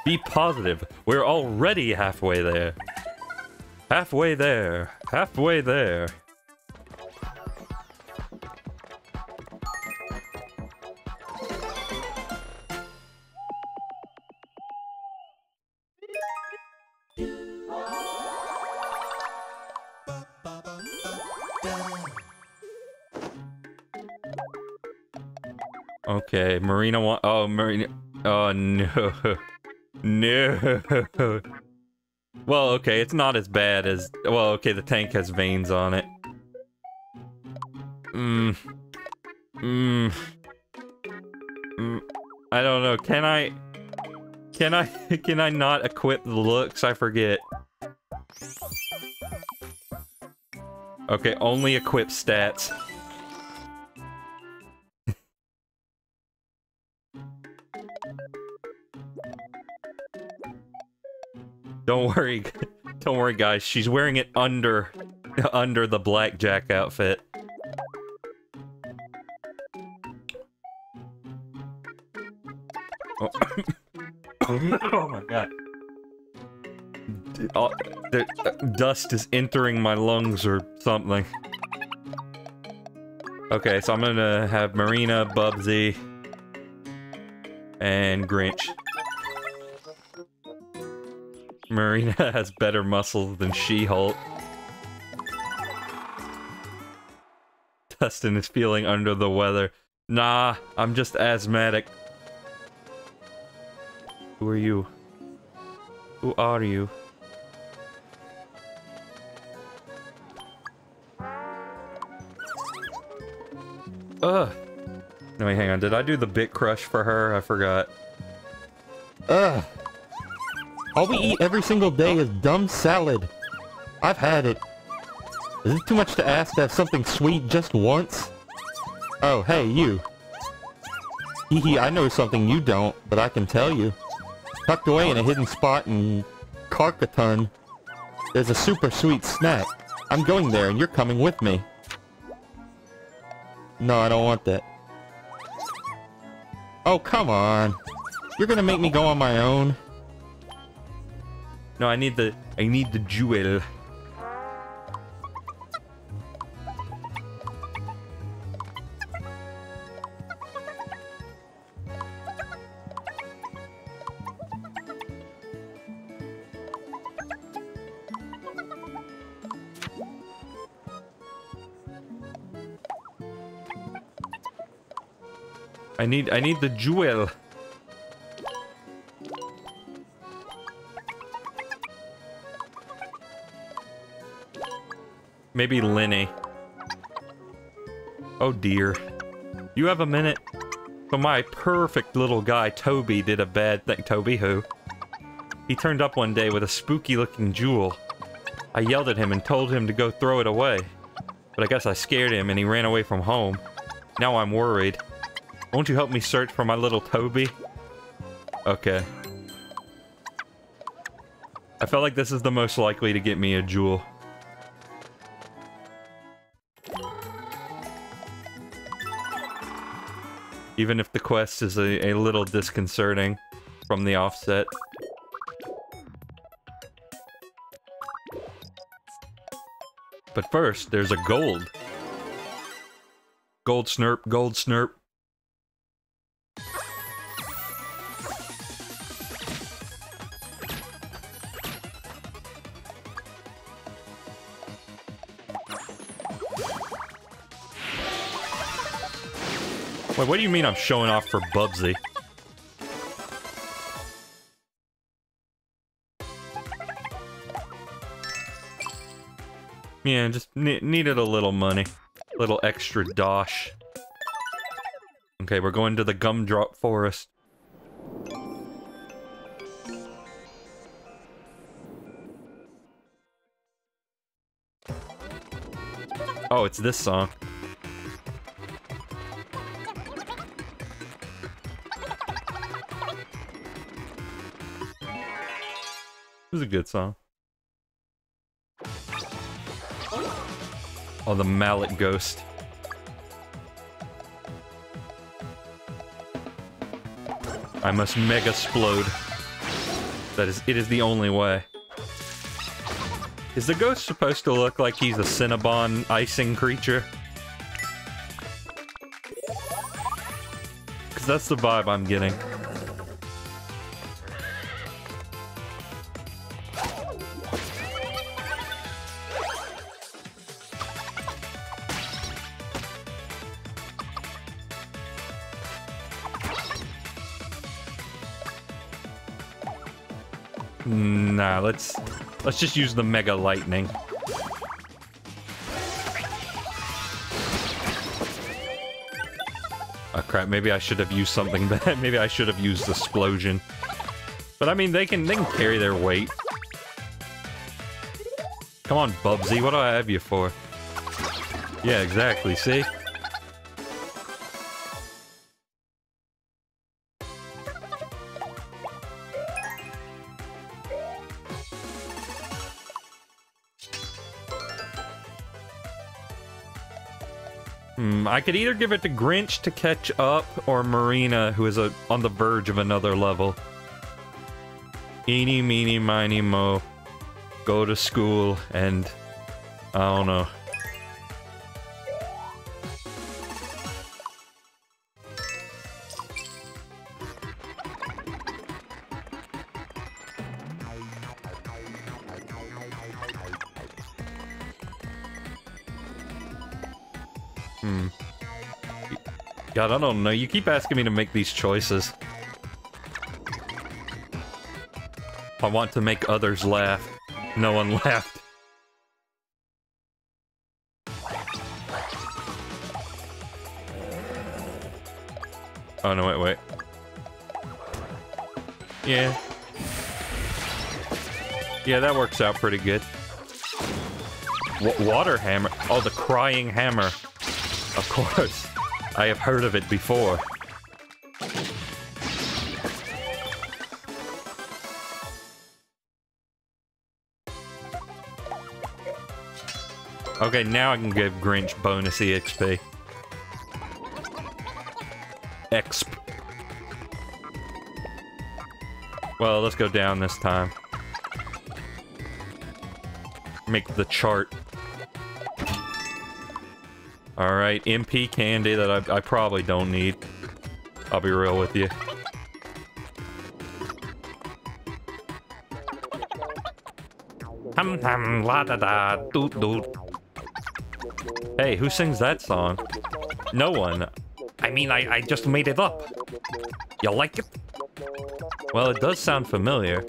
Be positive. We're already halfway there. Halfway there. Halfway there. Marina want. Oh, Marina. Oh no, no. Well, okay, it's not as bad as. Well, okay, the tank has veins on it. Mmm. Mmm. Mm. I don't know. Can I? Can I? Can I not equip the looks? I forget. Okay, only equip stats. Don't worry. Don't worry, guys. She's wearing it under under the blackjack outfit. Oh, oh my god. Uh, the, uh, dust is entering my lungs or something. Okay, so I'm gonna have Marina, Bubsy, and Grinch. Marina has better muscles than She-Hulk. Dustin is feeling under the weather. Nah, I'm just asthmatic. Who are you? Who are you? Ugh. No, wait, hang on. Did I do the bit crush for her? I forgot. Ugh. All we eat every single day is dumb salad. I've had it. Is it too much to ask to have something sweet just once? Oh, hey, you. Hee hee, I know something you don't, but I can tell you. Tucked away in a hidden spot in Karkaton, there's a super sweet snack. I'm going there and you're coming with me. No, I don't want that. Oh, come on. You're gonna make me go on my own? No, I need the I need the jewel. I need I need the jewel. Maybe Lenny. Oh dear. You have a minute? So my perfect little guy, Toby, did a bad thing. Toby who? He turned up one day with a spooky looking jewel. I yelled at him and told him to go throw it away. But I guess I scared him and he ran away from home. Now I'm worried. Won't you help me search for my little Toby? Okay. I felt like this is the most likely to get me a jewel. Even if the quest is a, a little disconcerting from the offset. But first, there's a gold. Gold snurp, gold snurp. What do you mean I'm showing off for Bubsy? Yeah, just ne needed a little money. A little extra dosh. Okay, we're going to the gumdrop forest. Oh, it's this song. Was a good song. Oh, the mallet ghost. I must mega explode. That is, it is the only way. Is the ghost supposed to look like he's a Cinnabon icing creature? Because that's the vibe I'm getting. Let's just use the mega lightning. Oh crap, maybe I should have used something maybe I should have used the explosion. But I mean they can they can carry their weight. Come on, Bubsy, what do I have you for? Yeah, exactly, see? I could either give it to Grinch to catch up, or Marina, who is a, on the verge of another level. Eeny, meeny, miny, mo. Go to school, and... I don't know. I don't know. You keep asking me to make these choices. I want to make others laugh. No one laughed. Oh, no, wait, wait. Yeah. Yeah, that works out pretty good. W water hammer. Oh, the crying hammer. Of course. I have heard of it before. Okay, now I can give Grinch bonus EXP. Exp. Well, let's go down this time. Make the chart. Alright, MP candy that I, I probably don't need. I'll be real with you. Hum hum la da da doot doot. Hey, who sings that song? No one. I mean, I, I just made it up. You like it? Well, it does sound familiar.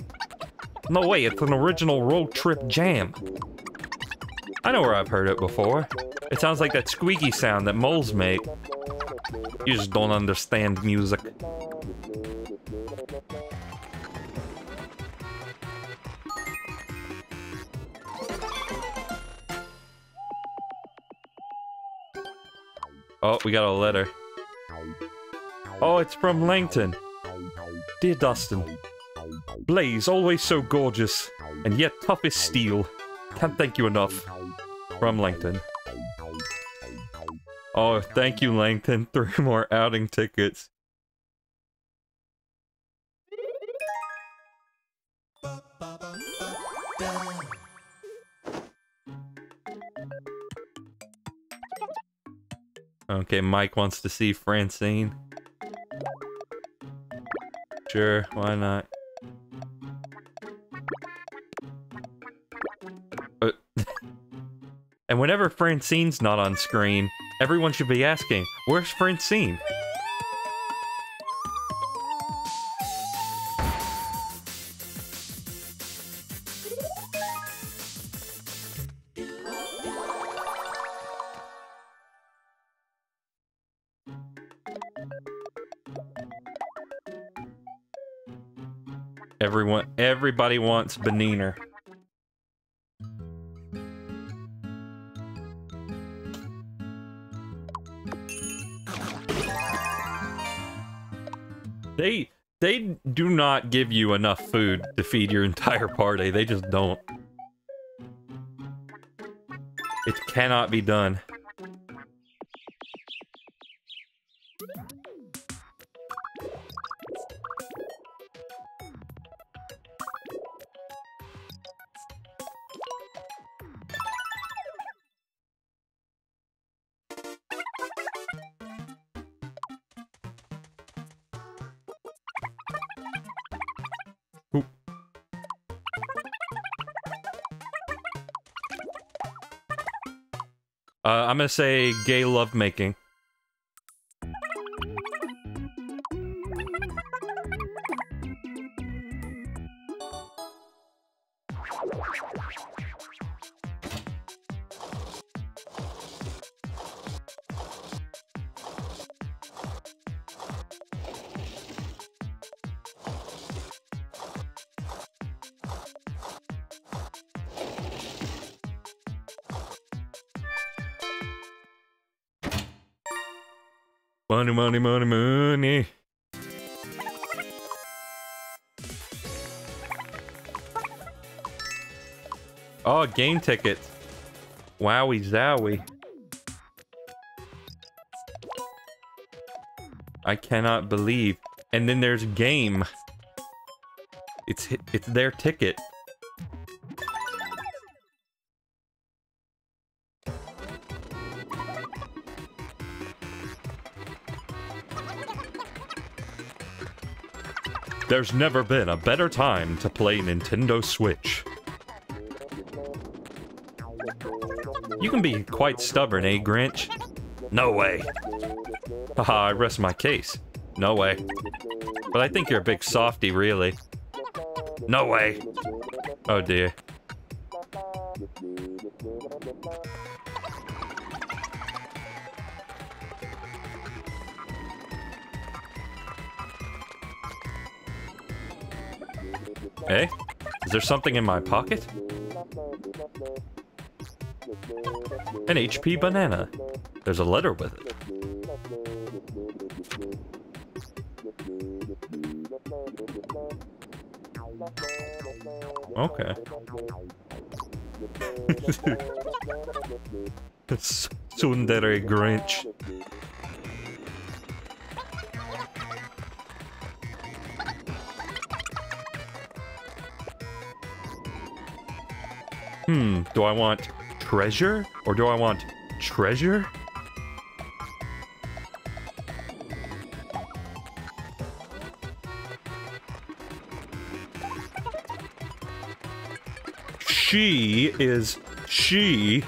No way, it's an original road trip jam. I know where I've heard it before. It sounds like that squeaky sound that moles make. You just don't understand music. Oh, we got a letter. Oh, it's from Langton. Dear Dustin, Blaze, always so gorgeous, and yet tough as steel. Can't thank you enough. From Langton. Oh, thank you, Langton. Three more outing tickets. Okay, Mike wants to see Francine. Sure, why not? Uh, and whenever Francine's not on screen, everyone should be asking, where's Francine? Everyone, everybody wants Beniner. They do not give you enough food to feed your entire party. They just don't. It cannot be done. I'm gonna say gay lovemaking. Game tickets. Wowie zowie. I cannot believe. And then there's game. It's it's their ticket. There's never been a better time to play Nintendo Switch. You can be quite stubborn, eh, Grinch? No way. Haha, I rest my case. No way. But I think you're a big softy, really. No way. Oh dear. Eh? Is there something in my pocket? An HP banana. There's a letter with it. Okay. Tsundere Grinch. Hmm, do I want treasure or do I want treasure? She is she.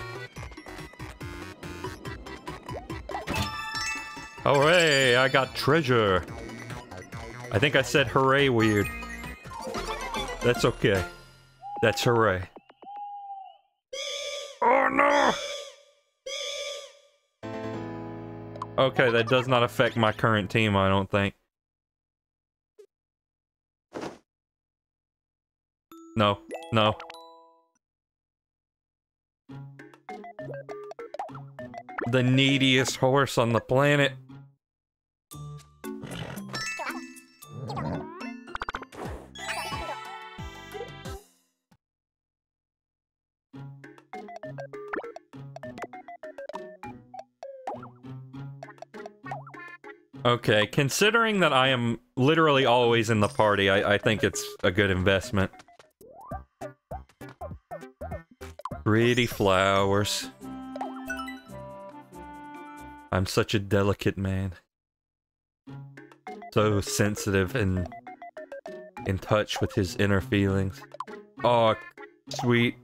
Oh, hooray, I got treasure. I think I said hooray weird. That's okay. That's hooray. Okay, that does not affect my current team, I don't think. No, no. The neediest horse on the planet. Okay, considering that I am literally always in the party, I, I think it's a good investment. Pretty flowers. I'm such a delicate man. So sensitive and in touch with his inner feelings. Oh, sweet.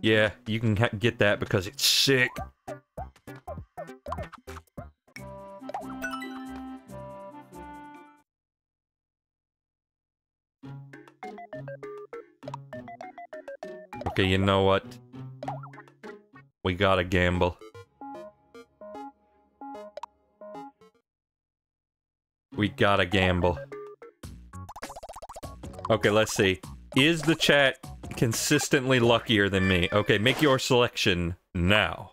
Yeah, you can get that because it's sick. Okay, you know what? We gotta gamble. We gotta gamble. Okay, let's see. Is the chat consistently luckier than me? Okay, make your selection now.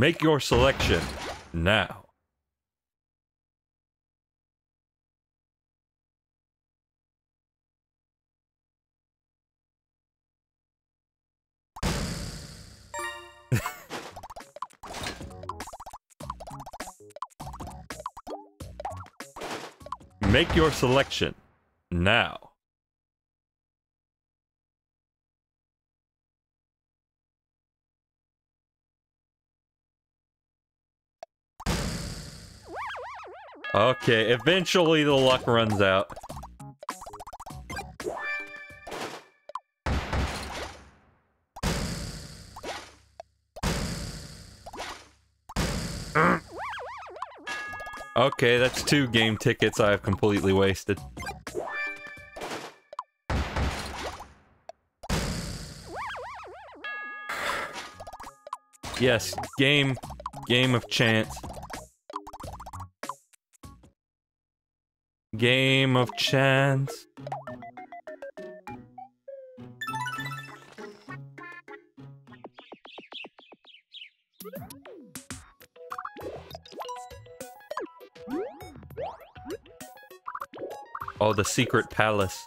Make your selection now. Make your selection now. Okay, eventually the luck runs out. Okay, that's two game tickets I have completely wasted. Yes, game, game of chance. Game of chance. Oh, the secret palace.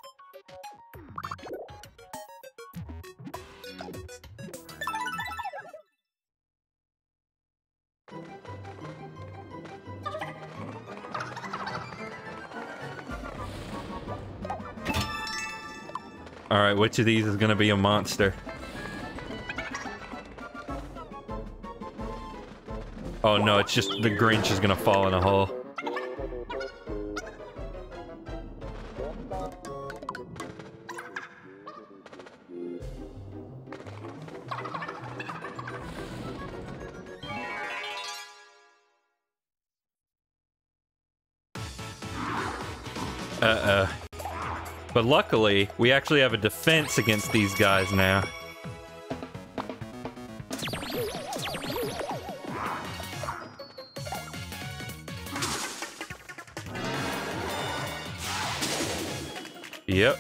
Alright, which of these is gonna be a monster? Oh no, it's just the Grinch is gonna fall in a hole. But luckily, we actually have a defense against these guys now. Yep.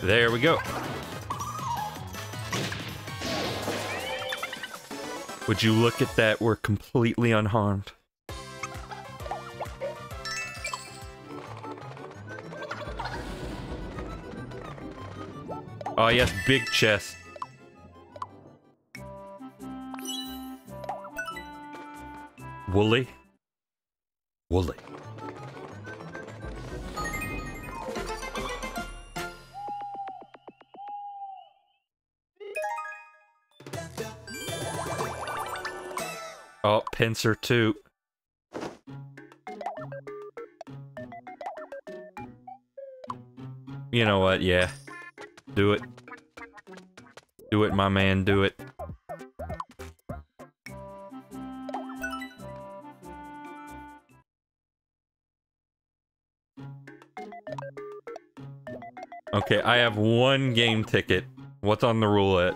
There we go. Would you look at that? We're completely unharmed. Yes, big chest. Woolly? Woolly. Oh, pincer too. You know what, yeah. Do it. Do it, my man, do it. Okay, I have one game ticket. What's on the roulette?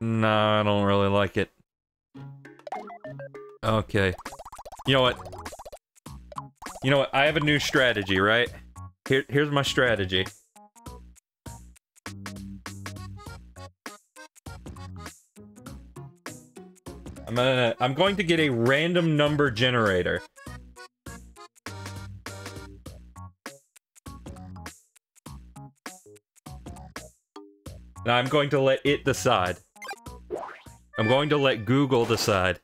No, I don't really like it. Okay. You know what? You know what? I have a new strategy, right? Here, here's my strategy. I'm gonna, I'm going to get a random number generator. Now I'm going to let it decide. I'm going to let Google decide.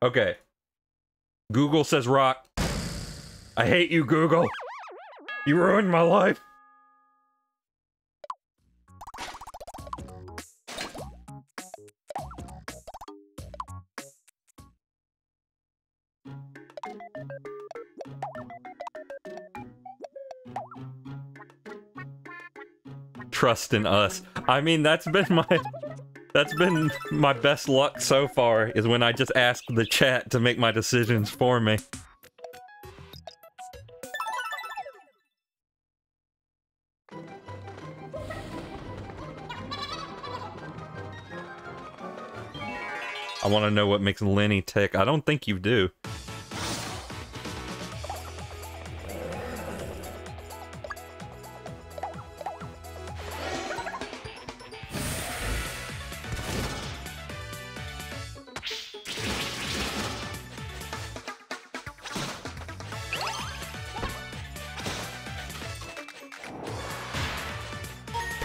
Okay. Google says rock. I hate you, Google. You ruined my life. Trust in us. I mean, that's been my... That's been my best luck so far, is when I just ask the chat to make my decisions for me. want to know what makes Lenny tick. I don't think you do.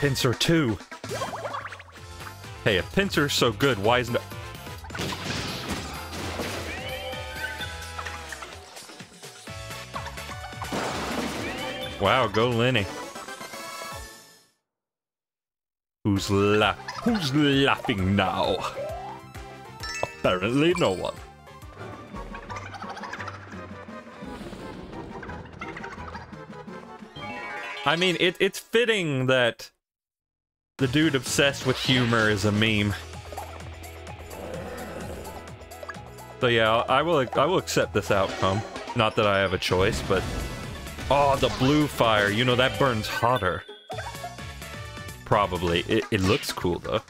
pincer two. Hey, if pincer's so good, why isn't... it? Wow, go Lenny. Who's la- Who's laughing now? Apparently no one. I mean, it, it's fitting that the dude obsessed with humor is a meme. So yeah, I will I will accept this outcome. Not that I have a choice, but oh, the blue fire. You know that burns hotter. Probably. It, it looks cool though.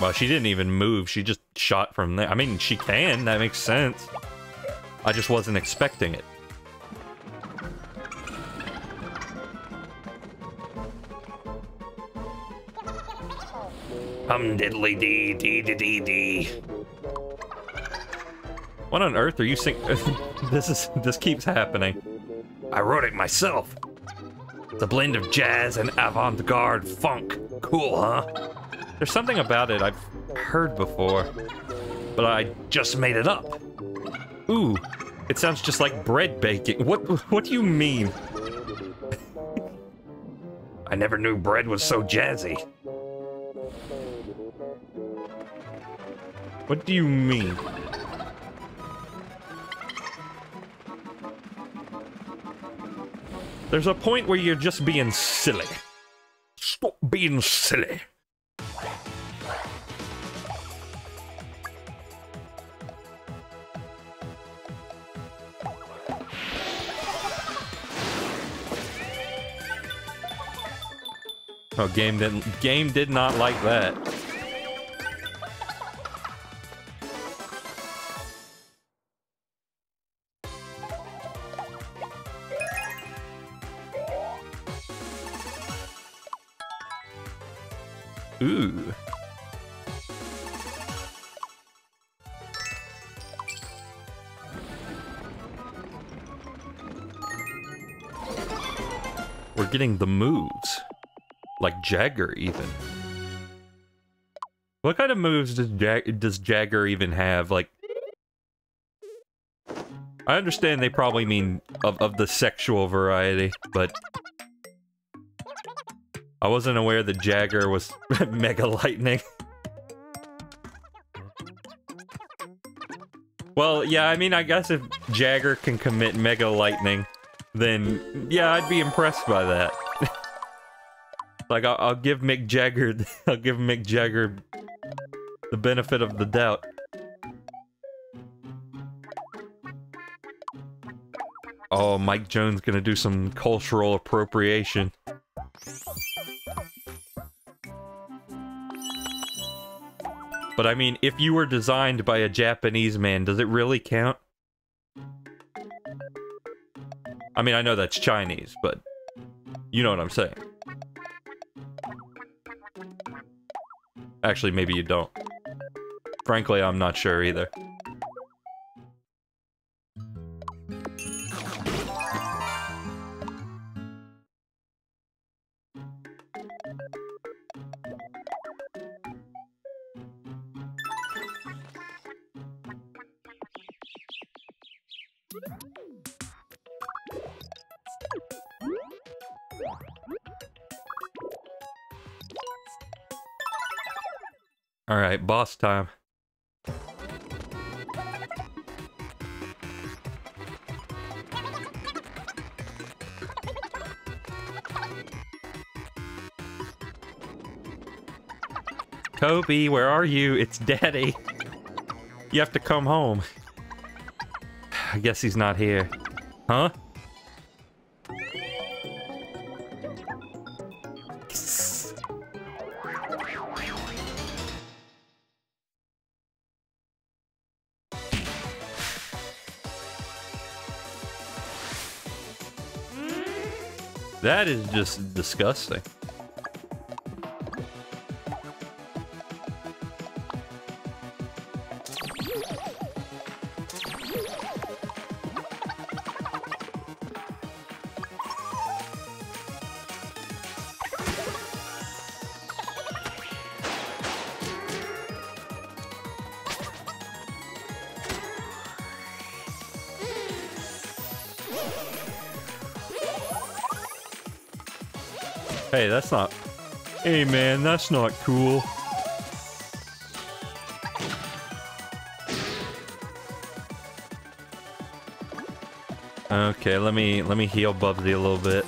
Well, she didn't even move. She just shot from there. I mean, she can. That makes sense. I just wasn't expecting it. Hum diddly dee dee dee dee dee. What on earth are you sing? this is this keeps happening. I wrote it myself. It's a blend of jazz and avant-garde funk. Cool, huh? There's something about it I've heard before, but I just made it up. Ooh, it sounds just like bread baking. What what do you mean? I never knew bread was so jazzy. What do you mean? There's a point where you're just being silly. Stop being silly. Oh, game didn't. Game did not like that. Getting the moves. Like Jagger, even. What kind of moves does, Jag does Jagger even have? Like, I understand they probably mean of, of the sexual variety, but I wasn't aware that Jagger was Mega Lightning. well, yeah, I mean, I guess if Jagger can commit Mega Lightning, then yeah, I'd be impressed by that. like, I'll, I'll give Mick Jagger, I'll give Mick Jagger the benefit of the doubt. Oh, Mike Jones gonna do some cultural appropriation. But I mean, if you were designed by a Japanese man, does it really count? I mean, I know that's Chinese, but you know what I'm saying. Actually, maybe you don't. Frankly, I'm not sure either. Boss time. Toby, where are you? It's Daddy. You have to come home. I guess he's not here. Huh? That is just disgusting. That's not... Hey man, that's not cool. Okay, let me let me heal Bubsy a little bit.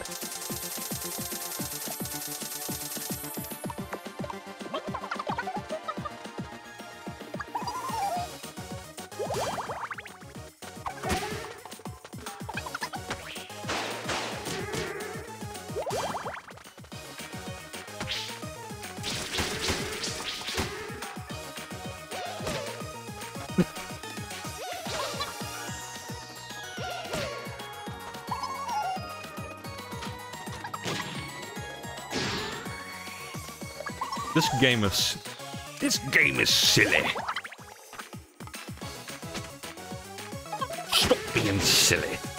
Game is... This game is silly. Stop being silly.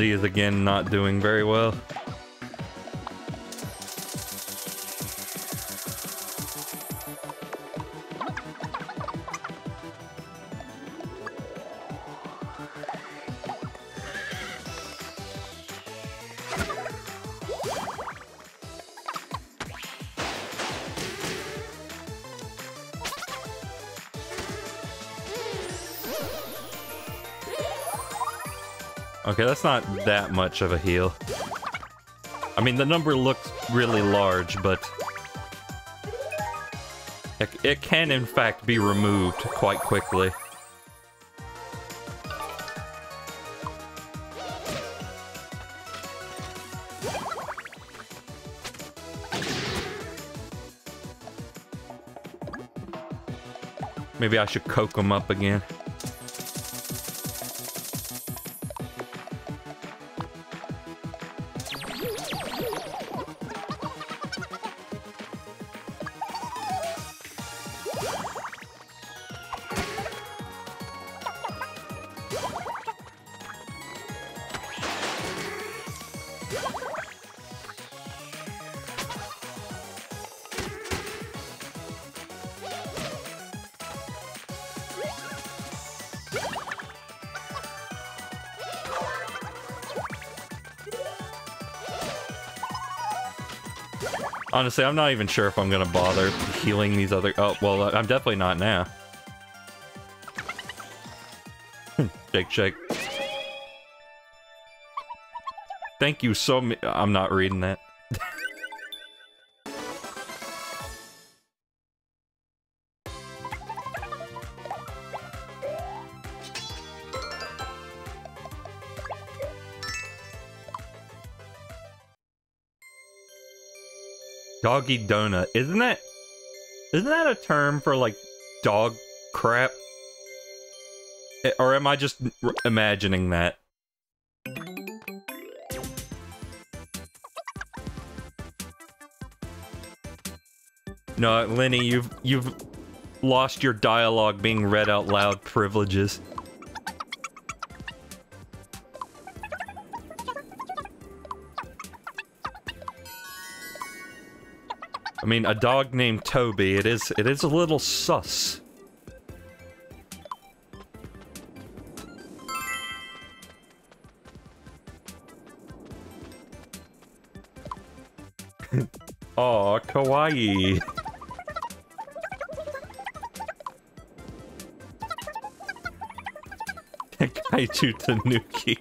Is again not doing very well. Okay, that's not that much of a heal. I mean, the number looks really large, but... It, it can, in fact, be removed quite quickly. Maybe I should coke them up again. Honestly, I'm not even sure if I'm gonna bother healing these other- oh, well, uh, I'm definitely not now. Hmm, shake, shake. Thank you so much. I'm not reading that. Doggy donut. Isn't that isn't that a term for like dog crap? Eh, Or am I just imagining that? No, Lenny, you've you've lost your dialogue being read out loud privileges. Mean, a dog named Toby, it is it is a little sus. Aw, kawaii. Kaiju Tanuki.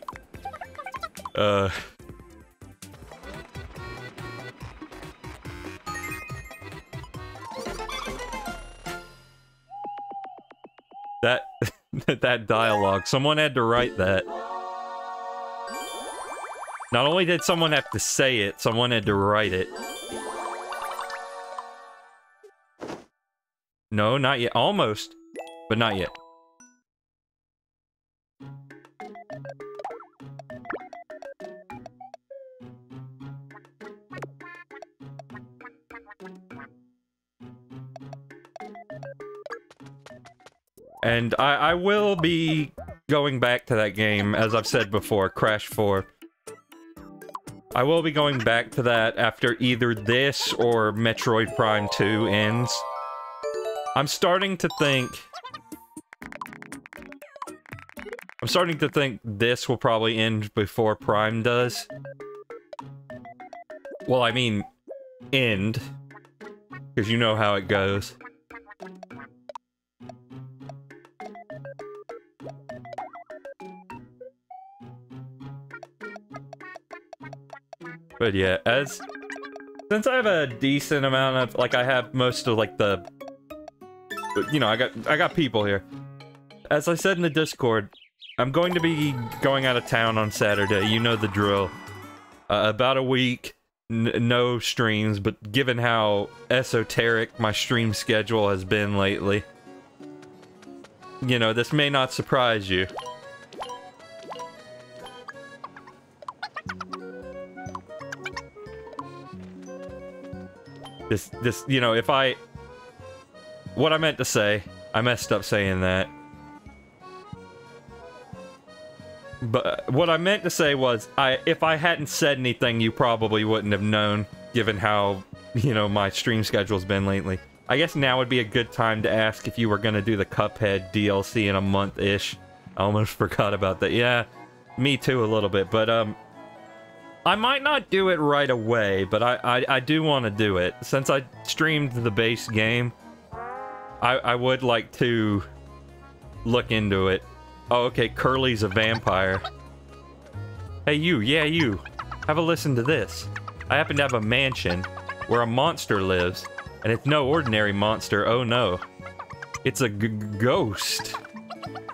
Uh... that dialogue. Someone had to write that. Not only did someone have to say it, someone had to write it. No, not yet. Almost, but not yet. And I, I will be going back to that game, as I've said before, Crash 4. I will be going back to that after either this or Metroid Prime 2 ends. I'm starting to think... I'm starting to think this will probably end before Prime does. Well, I mean, end. Because you know how it goes. But yeah, as since I have a decent amount of like I have most of like the you know, I got I got people here. As I said in the Discord, I'm going to be going out of town on Saturday. You know the drill. Uh, about a week, no streams, but given how esoteric my stream schedule has been lately, you know, this may not surprise you. This, this, you know, if I... What I meant to say, I messed up saying that. But what I meant to say was, I if I hadn't said anything, you probably wouldn't have known, given how, you know, my stream schedule's been lately. I guess now would be a good time to ask if you were going to do the Cuphead DLC in a month-ish. I almost forgot about that. Yeah, me too a little bit, but, um, I might not do it right away, but I, I, I do want to do it. Since I streamed the base game, I, I would like to look into it. Oh, okay, Curly's a vampire. Hey, you, yeah, you. Have a listen to this. I happen to have a mansion where a monster lives, and it's no ordinary monster, oh no. It's a ghost.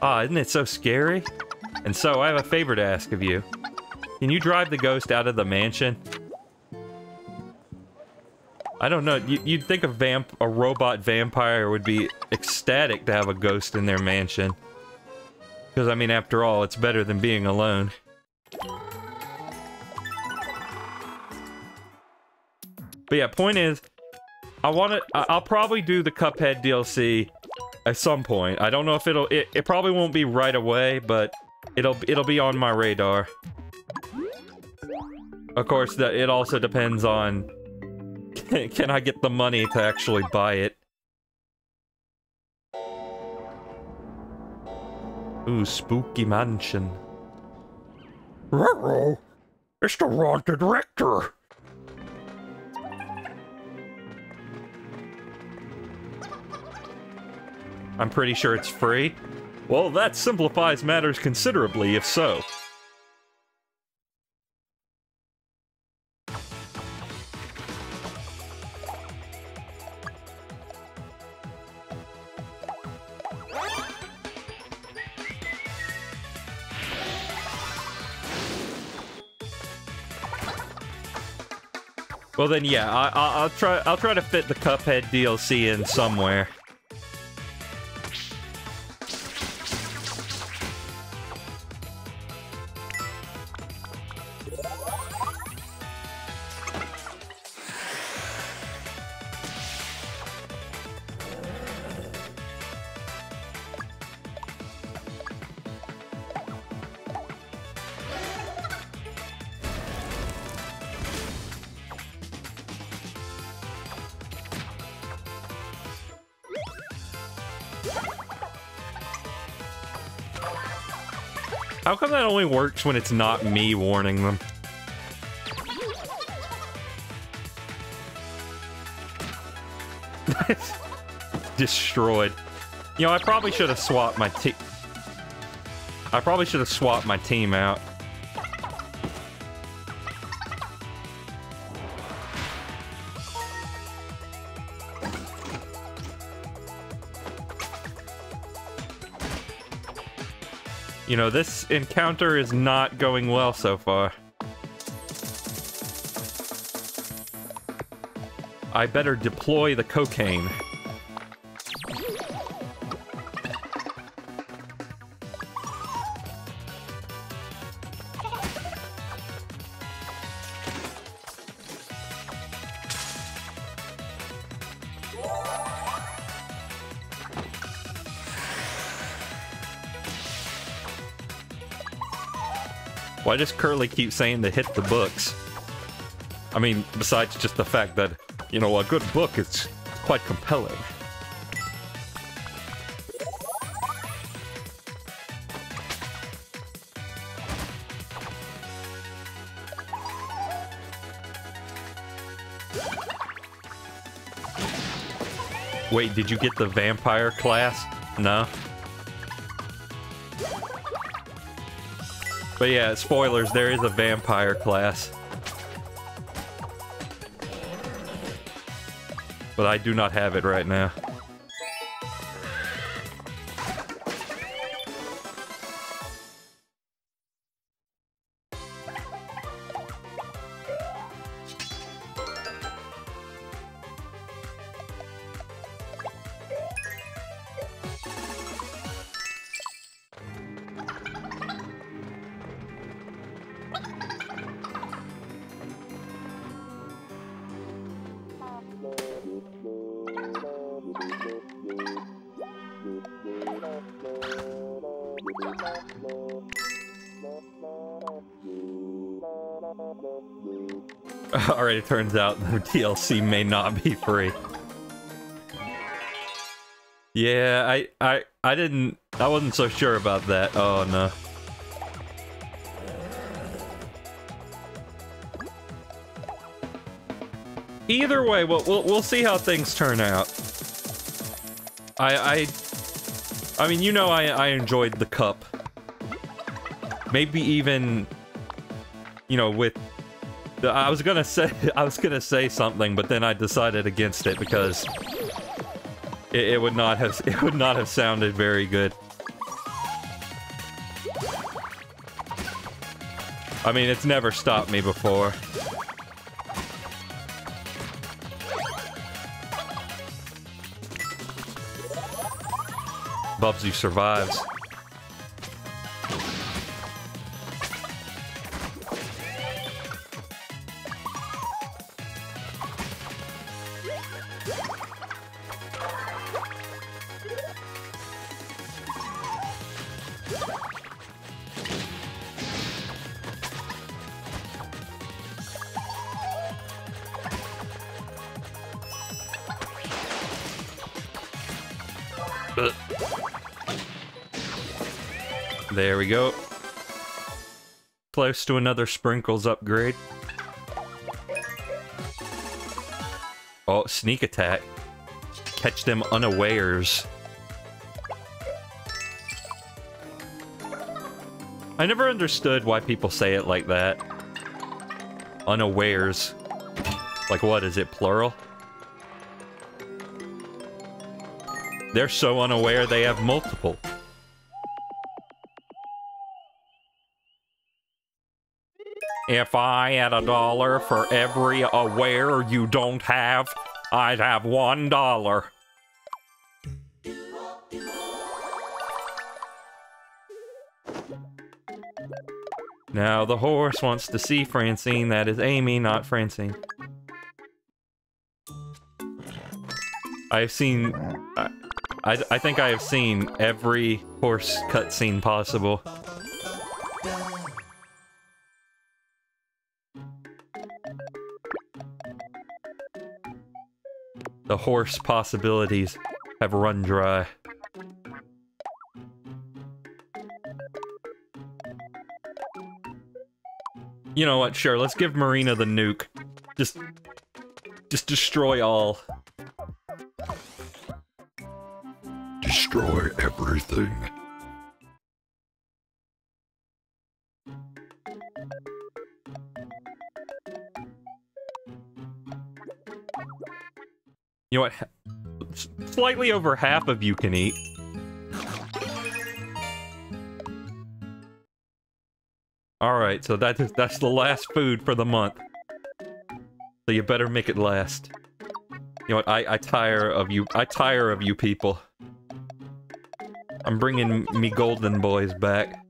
Ah, isn't it so scary? And so, I have a favor to ask of you. Can you drive the ghost out of the mansion? I don't know. You, would think a vamp, a robot vampire would be ecstatic to have a ghost in their mansion. Because, I mean, after all, it's better than being alone. But yeah, point is, I want to. I'll probably do the Cuphead DLC at some point. I don't know if it'll. It, it probably won't be right away, but it'll it'll be on my radar. Of course, that it also depends on can, can I get the money to actually buy it. Ooh, spooky mansion. Ruh It's the rector. I'm pretty sure it's free. Well, that simplifies matters considerably, if so. Well then, yeah, I, will try. I'll try to fit the Cuphead DLC in somewhere. Works when it's not me warning them? Destroyed. You know, I probably should have swapped my team. I probably should have swapped my team out. You know, this encounter is not going well so far. I better deploy the cocaine. Why does Curly keep saying to hit the books? I mean, besides just the fact that, you know, a good book is quite compelling. Wait, did you get the vampire class? No? But yeah, spoilers, there is a vampire class. But I do not have it right now. Turns out the DLC may not be free. Yeah, I, I, I didn't, I wasn't so sure about that. Oh no. Either way, we'll, we'll, we'll see how things turn out. I, I, I mean, you know I, I enjoyed the cup. Maybe even, you know, with I was gonna say I was gonna say something, but then I decided against it because it, it, would not have it would not have sounded very good. I mean, it's never stopped me before. Bubsy survives. We go. Close to another sprinkles upgrade. Oh, sneak attack. Catch them unawares. I never understood why people say it like that. Unawares. Like what, is it plural? They're so unaware they have multiple. If I had a dollar for every aware you don't have, I'd have one dollar. Now the horse wants to see Francine. That is Amy, not Francine. I've seen... I, I, I think I have seen every horse cutscene possible. The horse possibilities have run dry. You know what, sure, let's give Marina the nuke. Just... Just destroy all. Destroy everything. You know what? Slightly over half of you can eat. Alright, so that is, that's the last food for the month. So you better make it last. You know what? I, I tire of you. I tire of you people. I'm bringing me golden boys back.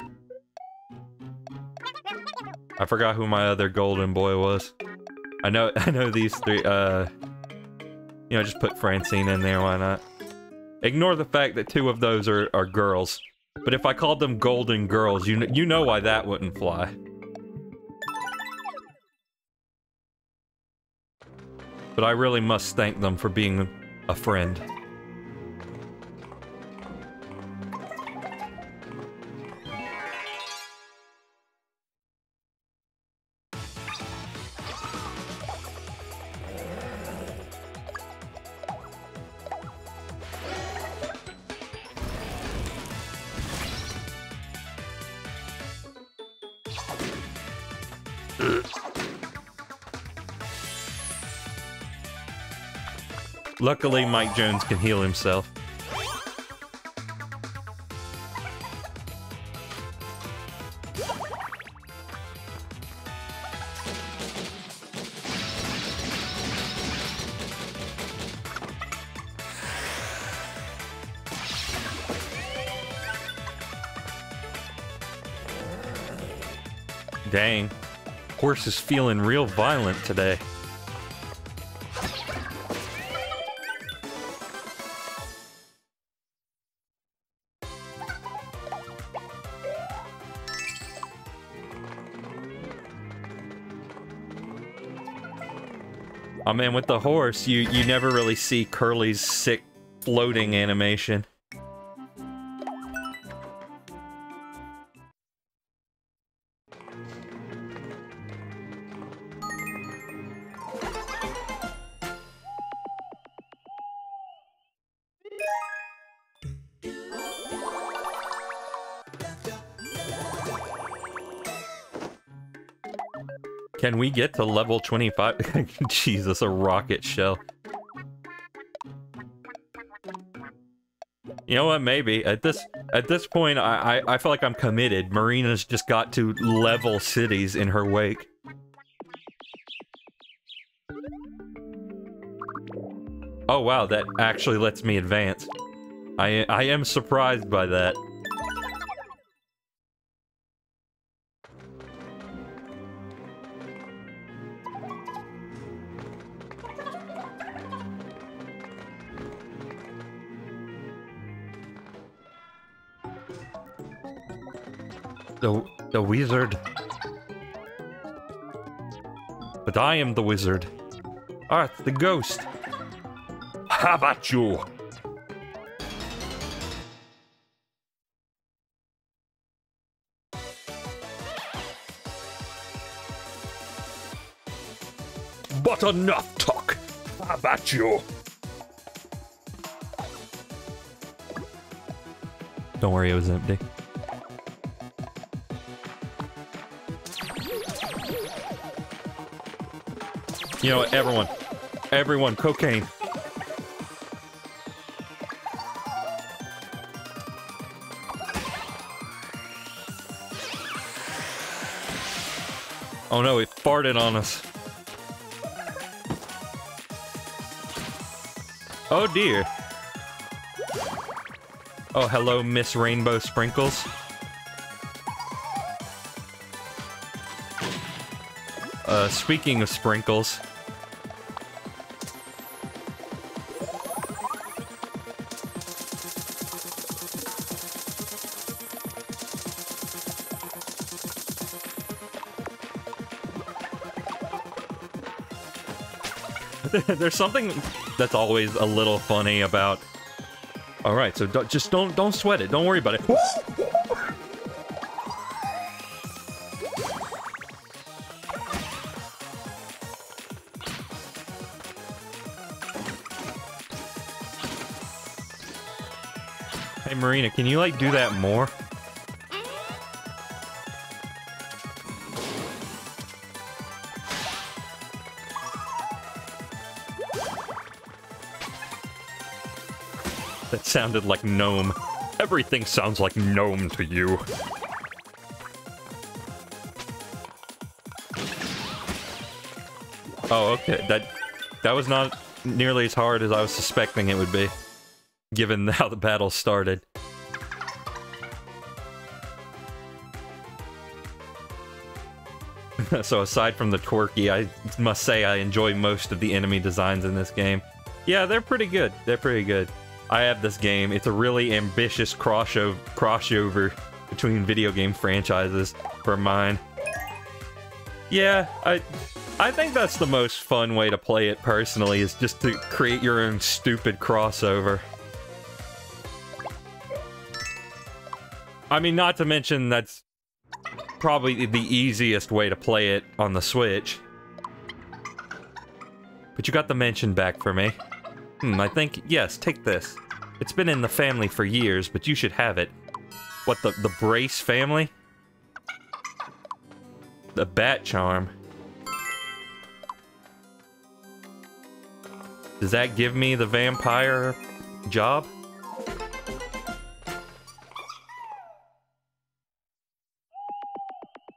I forgot who my other golden boy was. I know I know these three uh you know just put Francine in there, why not? Ignore the fact that two of those are, are girls. But if I called them golden girls, you, you know why that wouldn't fly. But I really must thank them for being a friend. Luckily, Mike Jones can heal himself. Dang. Horse is feeling real violent today. Man, with the horse, you, you never really see Curly's sick floating animation. Can we get to level 25? Jesus, a rocket shell. You know what? Maybe at this at this point, I, I I feel like I'm committed. Marina's just got to level cities in her wake. Oh wow, that actually lets me advance. I I am surprised by that. Wizard. But I am the wizard. Art, the ghost. How about you? But enough talk. How about you? Don't worry, it was empty. You know what, everyone. Everyone, cocaine. Oh no, it farted on us. Oh dear. Oh, hello, Miss Rainbow Sprinkles. Uh, speaking of sprinkles. There's something that's always a little funny about. All right, so don't, just don't don't sweat it. Don't worry about it. Hey Marina, can you like do that more? Sounded like gnome. Everything sounds like gnome to you. Oh, okay. That that was not nearly as hard as I was suspecting it would be, given how the battle started. so aside from the quirky, I must say I enjoy most of the enemy designs in this game. Yeah, they're pretty good. They're pretty good. I have this game. It's a really ambitious crossover between video game franchises for mine. Yeah, I I think that's the most fun way to play it personally is just to create your own stupid crossover. I mean, not to mention that's probably the easiest way to play it on the Switch. But you got the mention back for me. Hmm, I think, yes, take this. It's been in the family for years, but you should have it. What, the, the Brace family? The Bat Charm. Does that give me the vampire job?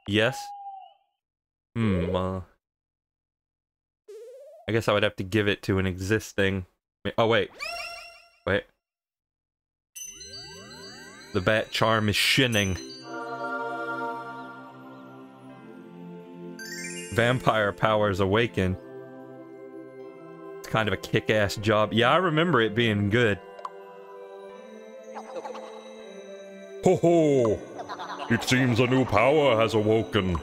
Yes? Hmm, uh... I guess I would have to give it to an existing... Oh, wait. Wait. The bat charm is shinning. Vampire powers awaken. It's kind of a kick-ass job. Yeah, I remember it being good. Ho ho! It seems a new power has awoken.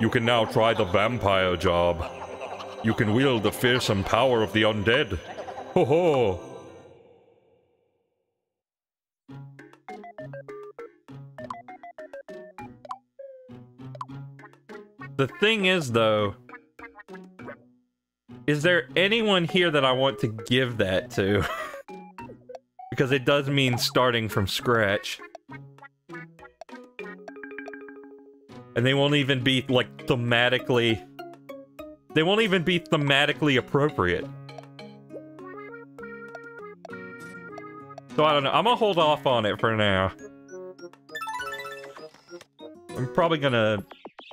You can now try the vampire job. You can wield the fearsome power of the undead. Ho ho! The thing is, though, is there anyone here that I want to give that to? because it does mean starting from scratch. And they won't even be, like, thematically... They won't even be thematically appropriate. So I don't know. I'm gonna hold off on it for now. I'm probably gonna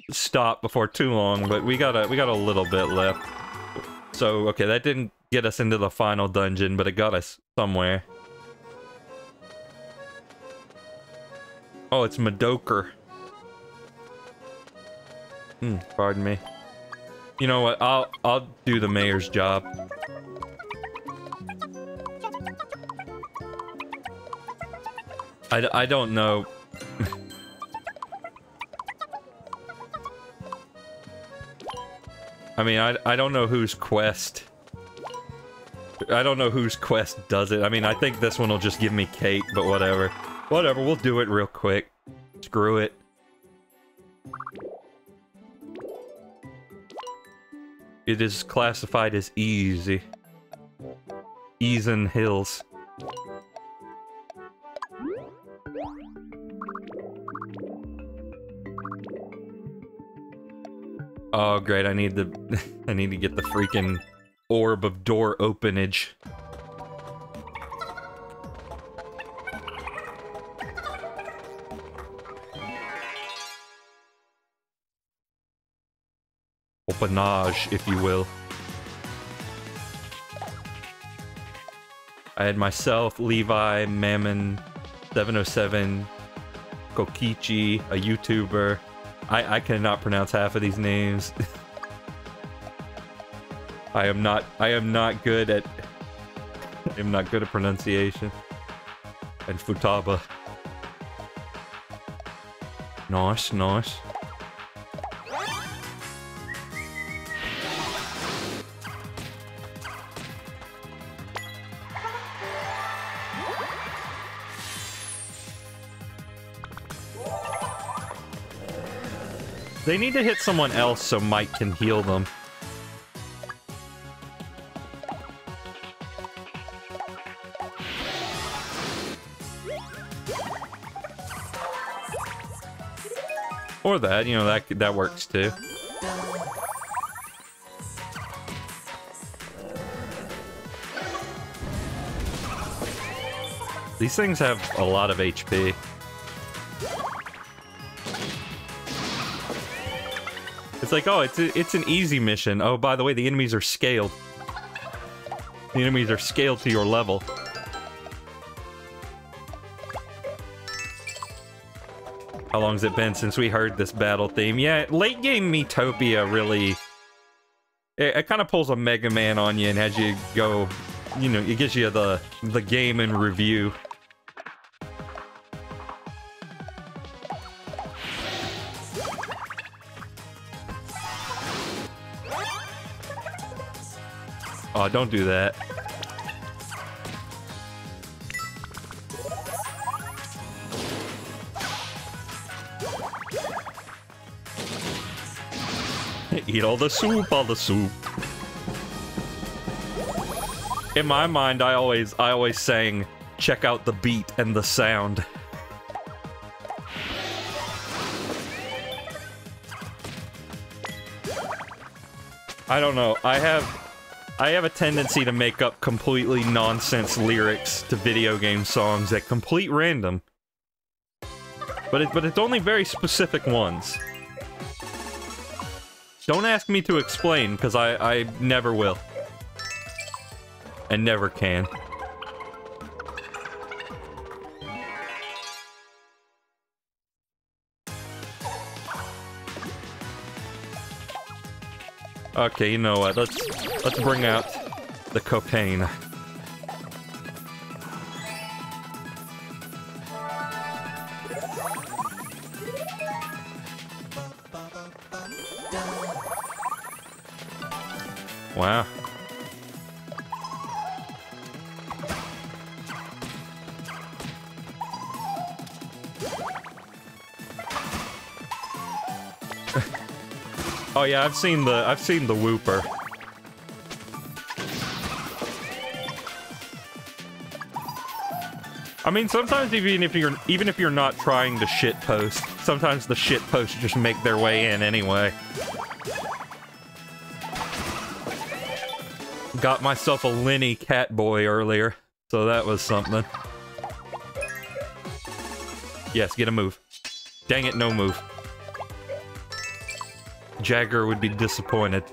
stop before too long, but we got a we got a little bit left. So okay, that didn't get us into the final dungeon, but it got us somewhere. Oh, it's Madoker. Hmm, pardon me. You know what? I'll I'll do the mayor's job. I, I don't know. I mean, I, I don't know whose quest... I don't know whose quest does it. I mean, I think this one will just give me cake, but whatever. Whatever, we'll do it real quick. Screw it. It is classified as easy. Easen Hills. Oh great, I need the I need to get the freaking orb of door openage. Openage, if you will. I had myself, Levi, Mammon, 707, Kokichi, a YouTuber, I, I cannot pronounce half of these names. I am not I am not good at I am not good at pronunciation. And Futaba. Nice, nice. They need to hit someone else so Mike can heal them. Or that, you know, that that works too. These things have a lot of HP. It's like, oh, it's a, it's an easy mission. Oh, by the way, the enemies are scaled. The enemies are scaled to your level. How long's it been since we heard this battle theme? Yeah, late game Miitopia really... It, it kind of pulls a Mega Man on you and has you go... You know, it gives you the, the game in review. Oh, don't do that. Eat all the soup, all the soup. In my mind, I always, I always sang, check out the beat and the sound. I don't know. I have I have a tendency to make up completely nonsense lyrics to video game songs at complete random. But it, but it's only very specific ones. Don't ask me to explain, because I, I never will. And never can. Okay, you know what? Let's let's bring out the cocaine. Wow. Oh, yeah, I've seen the I've seen the whooper. I mean, sometimes even if you're even if you're not trying to shit post, sometimes the shit posts just make their way in anyway. Got myself a Lenny Catboy earlier, so that was something. Yes, get a move. Dang it, no move. Jagger would be disappointed.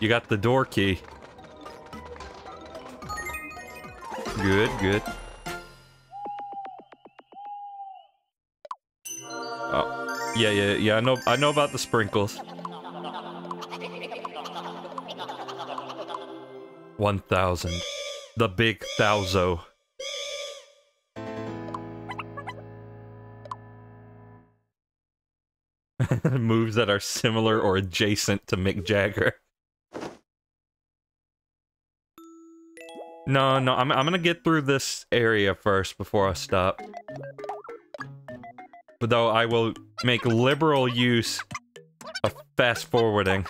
You got the door key. Good, good. Oh, yeah, yeah, yeah. I know, I know about the sprinkles. One thousand, the big thouso. moves that are similar or adjacent to Mick Jagger. No, no, I'm, I'm gonna get through this area first before I stop. But though I will make liberal use of fast forwarding.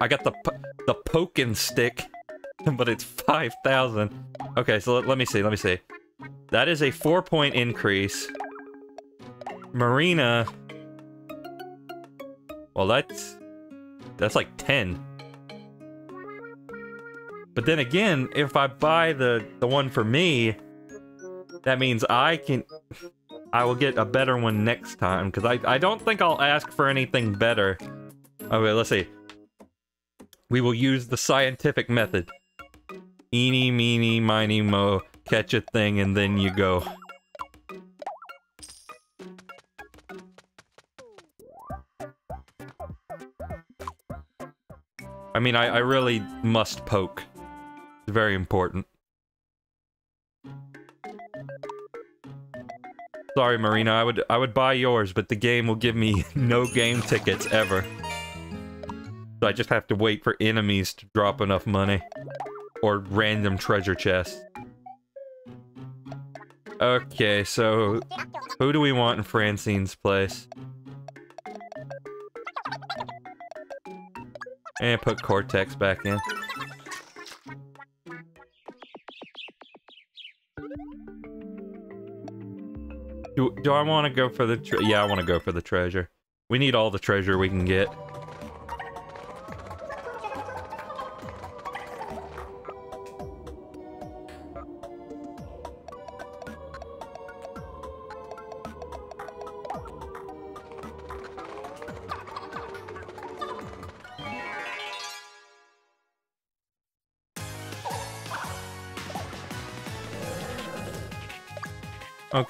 I got the the poking stick, but it's 5,000. Okay, so let, let me see, let me see. That is a four-point increase. Marina... Well, that's... That's like 10. But then again, if I buy the, the one for me, that means I can... I will get a better one next time, because I, I don't think I'll ask for anything better. Okay, let's see. We will use the scientific method. Eeny, meeny, miny, mo. Catch a thing and then you go. I mean, I, I really must poke. It's very important. Sorry, Marina, I would I would buy yours, but the game will give me no game tickets ever. So I just have to wait for enemies to drop enough money. Or random treasure chests. Okay, so... Who do we want in Francine's place? And put Cortex back in. Do, do I want to go for the... Yeah, I want to go for the treasure. We need all the treasure we can get.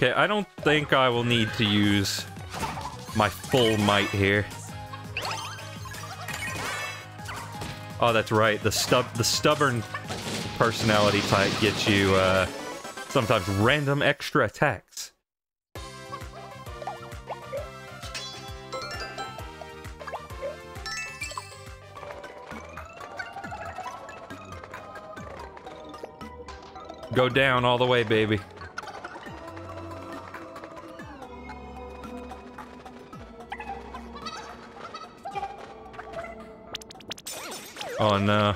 Okay, I don't think I will need to use my full might here. Oh, that's right. The stub, the stubborn personality type gets you uh, sometimes random extra attacks. Go down all the way, baby. Oh uh, no.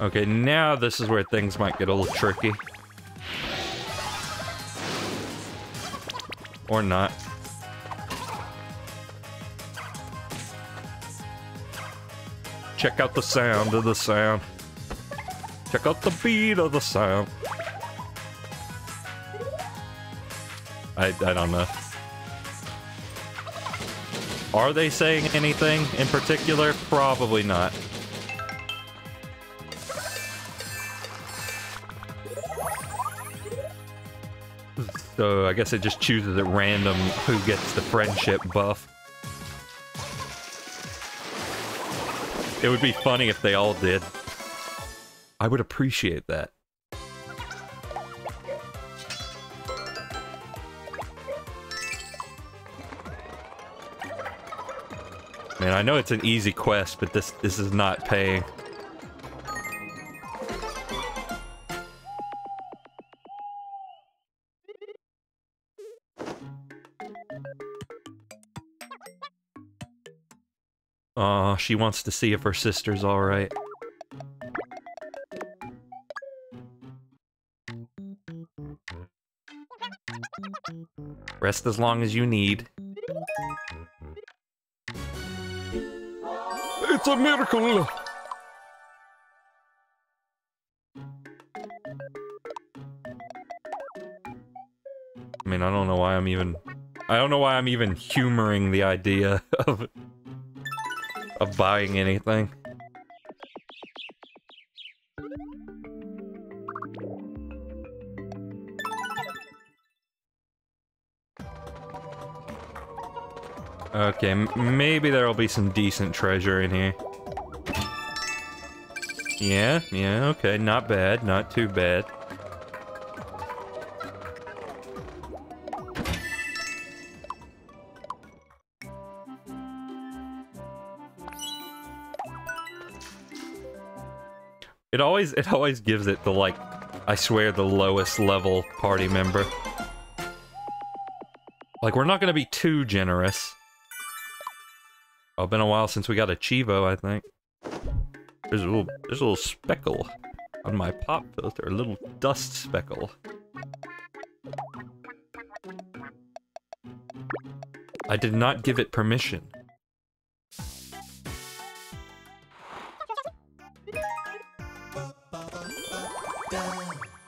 Okay, now this is where things might get a little tricky. Or not. Check out the sound of the sound. Check out the beat of the sound. I, I don't know. Are they saying anything in particular? Probably not. So I guess it just chooses at random who gets the friendship buff. It would be funny if they all did. I would appreciate that. Man, I know it's an easy quest, but this this is not paying. Aw, she wants to see if her sister's alright. Rest as long as you need. It's a miracle! I mean, I don't know why I'm even... I don't know why I'm even humoring the idea of... of buying anything. Okay, maybe there'll be some decent treasure in here. Yeah, yeah, okay, not bad, not too bad. It always, it always gives it the, like, I swear, the lowest level party member. Like, we're not gonna be too generous. Oh, been a while since we got a Chivo, I think. There's a little, there's a little speckle on my pop filter, a little dust speckle. I did not give it permission.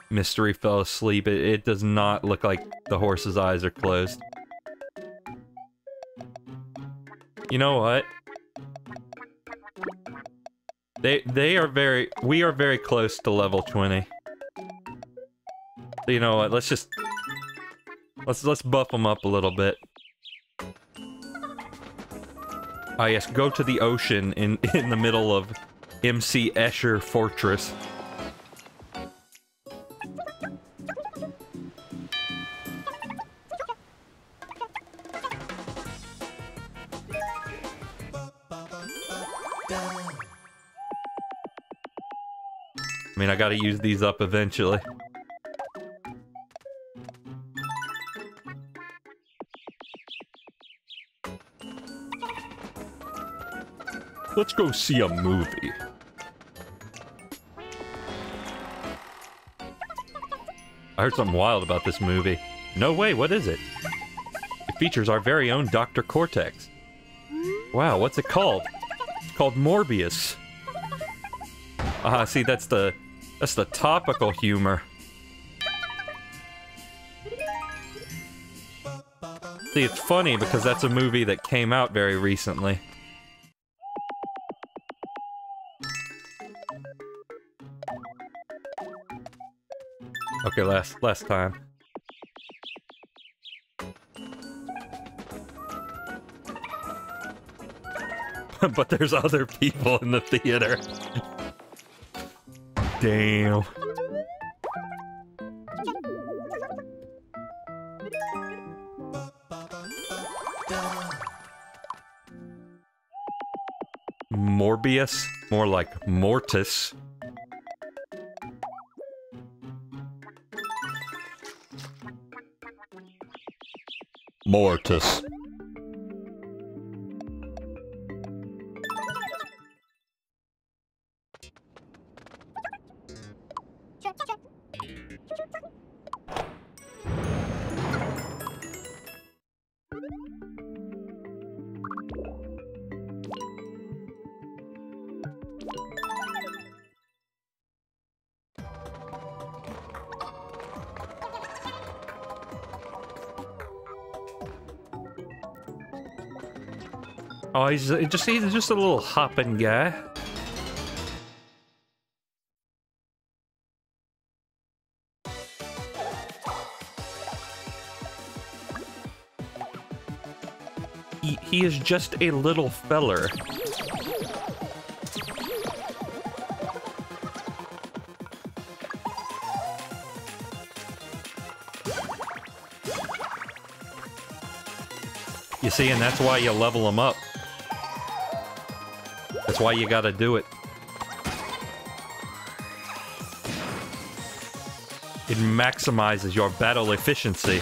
Mystery fell asleep. It, it does not look like the horse's eyes are closed. You know what? They they are very we are very close to level 20. So you know what? Let's just let's let's buff them up a little bit. Ah yes, go to the ocean in in the middle of MC Escher Fortress. gotta use these up eventually. Let's go see a movie. I heard something wild about this movie. No way, what is it? It features our very own Dr. Cortex. Wow, what's it called? It's called Morbius. Ah, uh, see, that's the that's the topical humor. See, it's funny because that's a movie that came out very recently. Okay, last last time. but there's other people in the theater. Damn. Morbius? More like Mortis. Mortis. He's just he's just a little hopping guy. He, he is just a little feller. You see, and that's why you level them up. That's why you gotta do it. It maximizes your battle efficiency.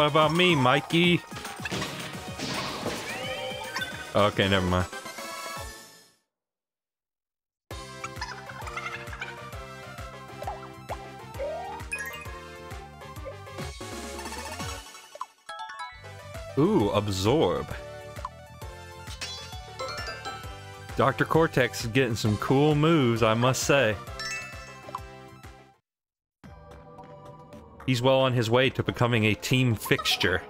What about me, Mikey? Okay, never mind. Ooh, absorb. Dr. Cortex is getting some cool moves, I must say. He's well on his way to becoming a team fixture.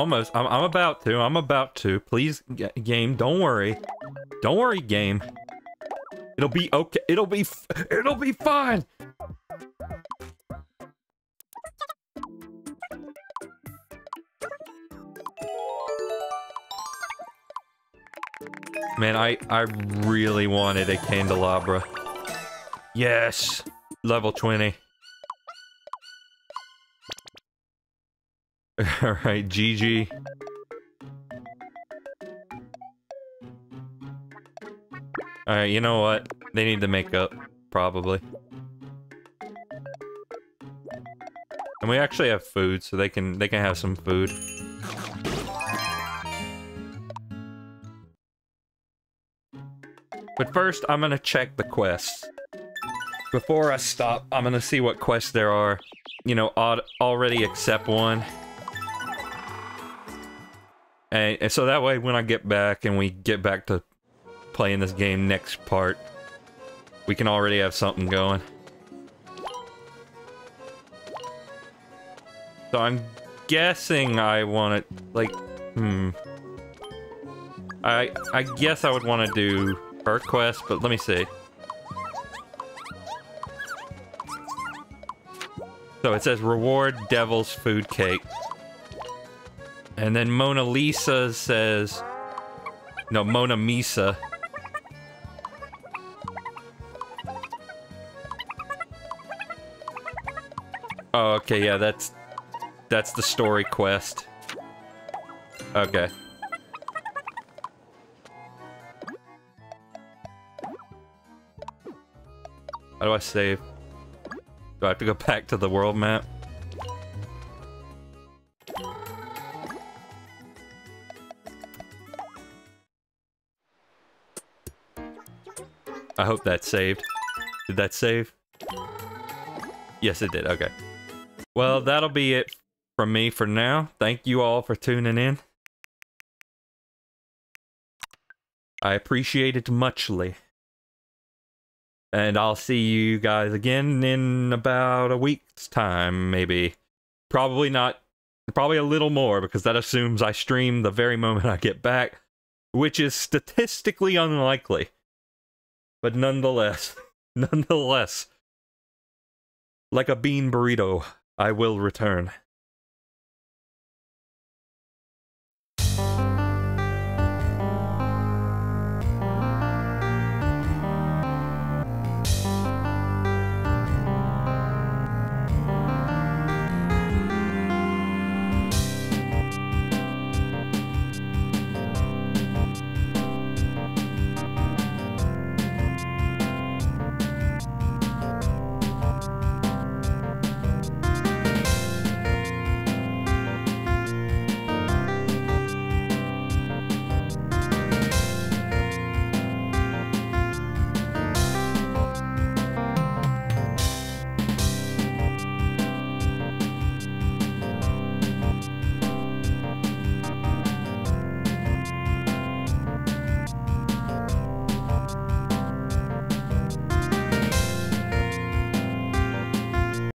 Almost. I'm, I'm about to. I'm about to. Please, game, don't worry. Don't worry, game. It'll be okay. It'll be. it'll be fine. Man, I I really wanted a candelabra. Yes, level 20. Alright, GG. Alright, you know what? They need to make up, probably. And we actually have food, so they can they can have some food. But first, I'm gonna check the quests. before I stop, I'm gonna see what quests there are. You know, odd, already accept one. And, and so that way, when I get back and we get back to playing this game next part, we can already have something going. So I'm guessing I want to, like, hmm. I I guess I would want to do her quest, but let me see. So it says reward devil's food cake. And then Mona Lisa says no Mona Misa. Oh, okay, yeah, that's that's the story quest. Okay. How do I save? Do I have to go back to the world map? I hope that saved. Did that save? Yes, it did. Okay. Well, that'll be it from me for now. Thank you all for tuning in. I appreciate it muchly. And I'll see you guys again in about a week's time, maybe. Probably not, probably a little more, because that assumes I stream the very moment I get back, which is statistically unlikely. But nonetheless, nonetheless, like a bean burrito, I will return.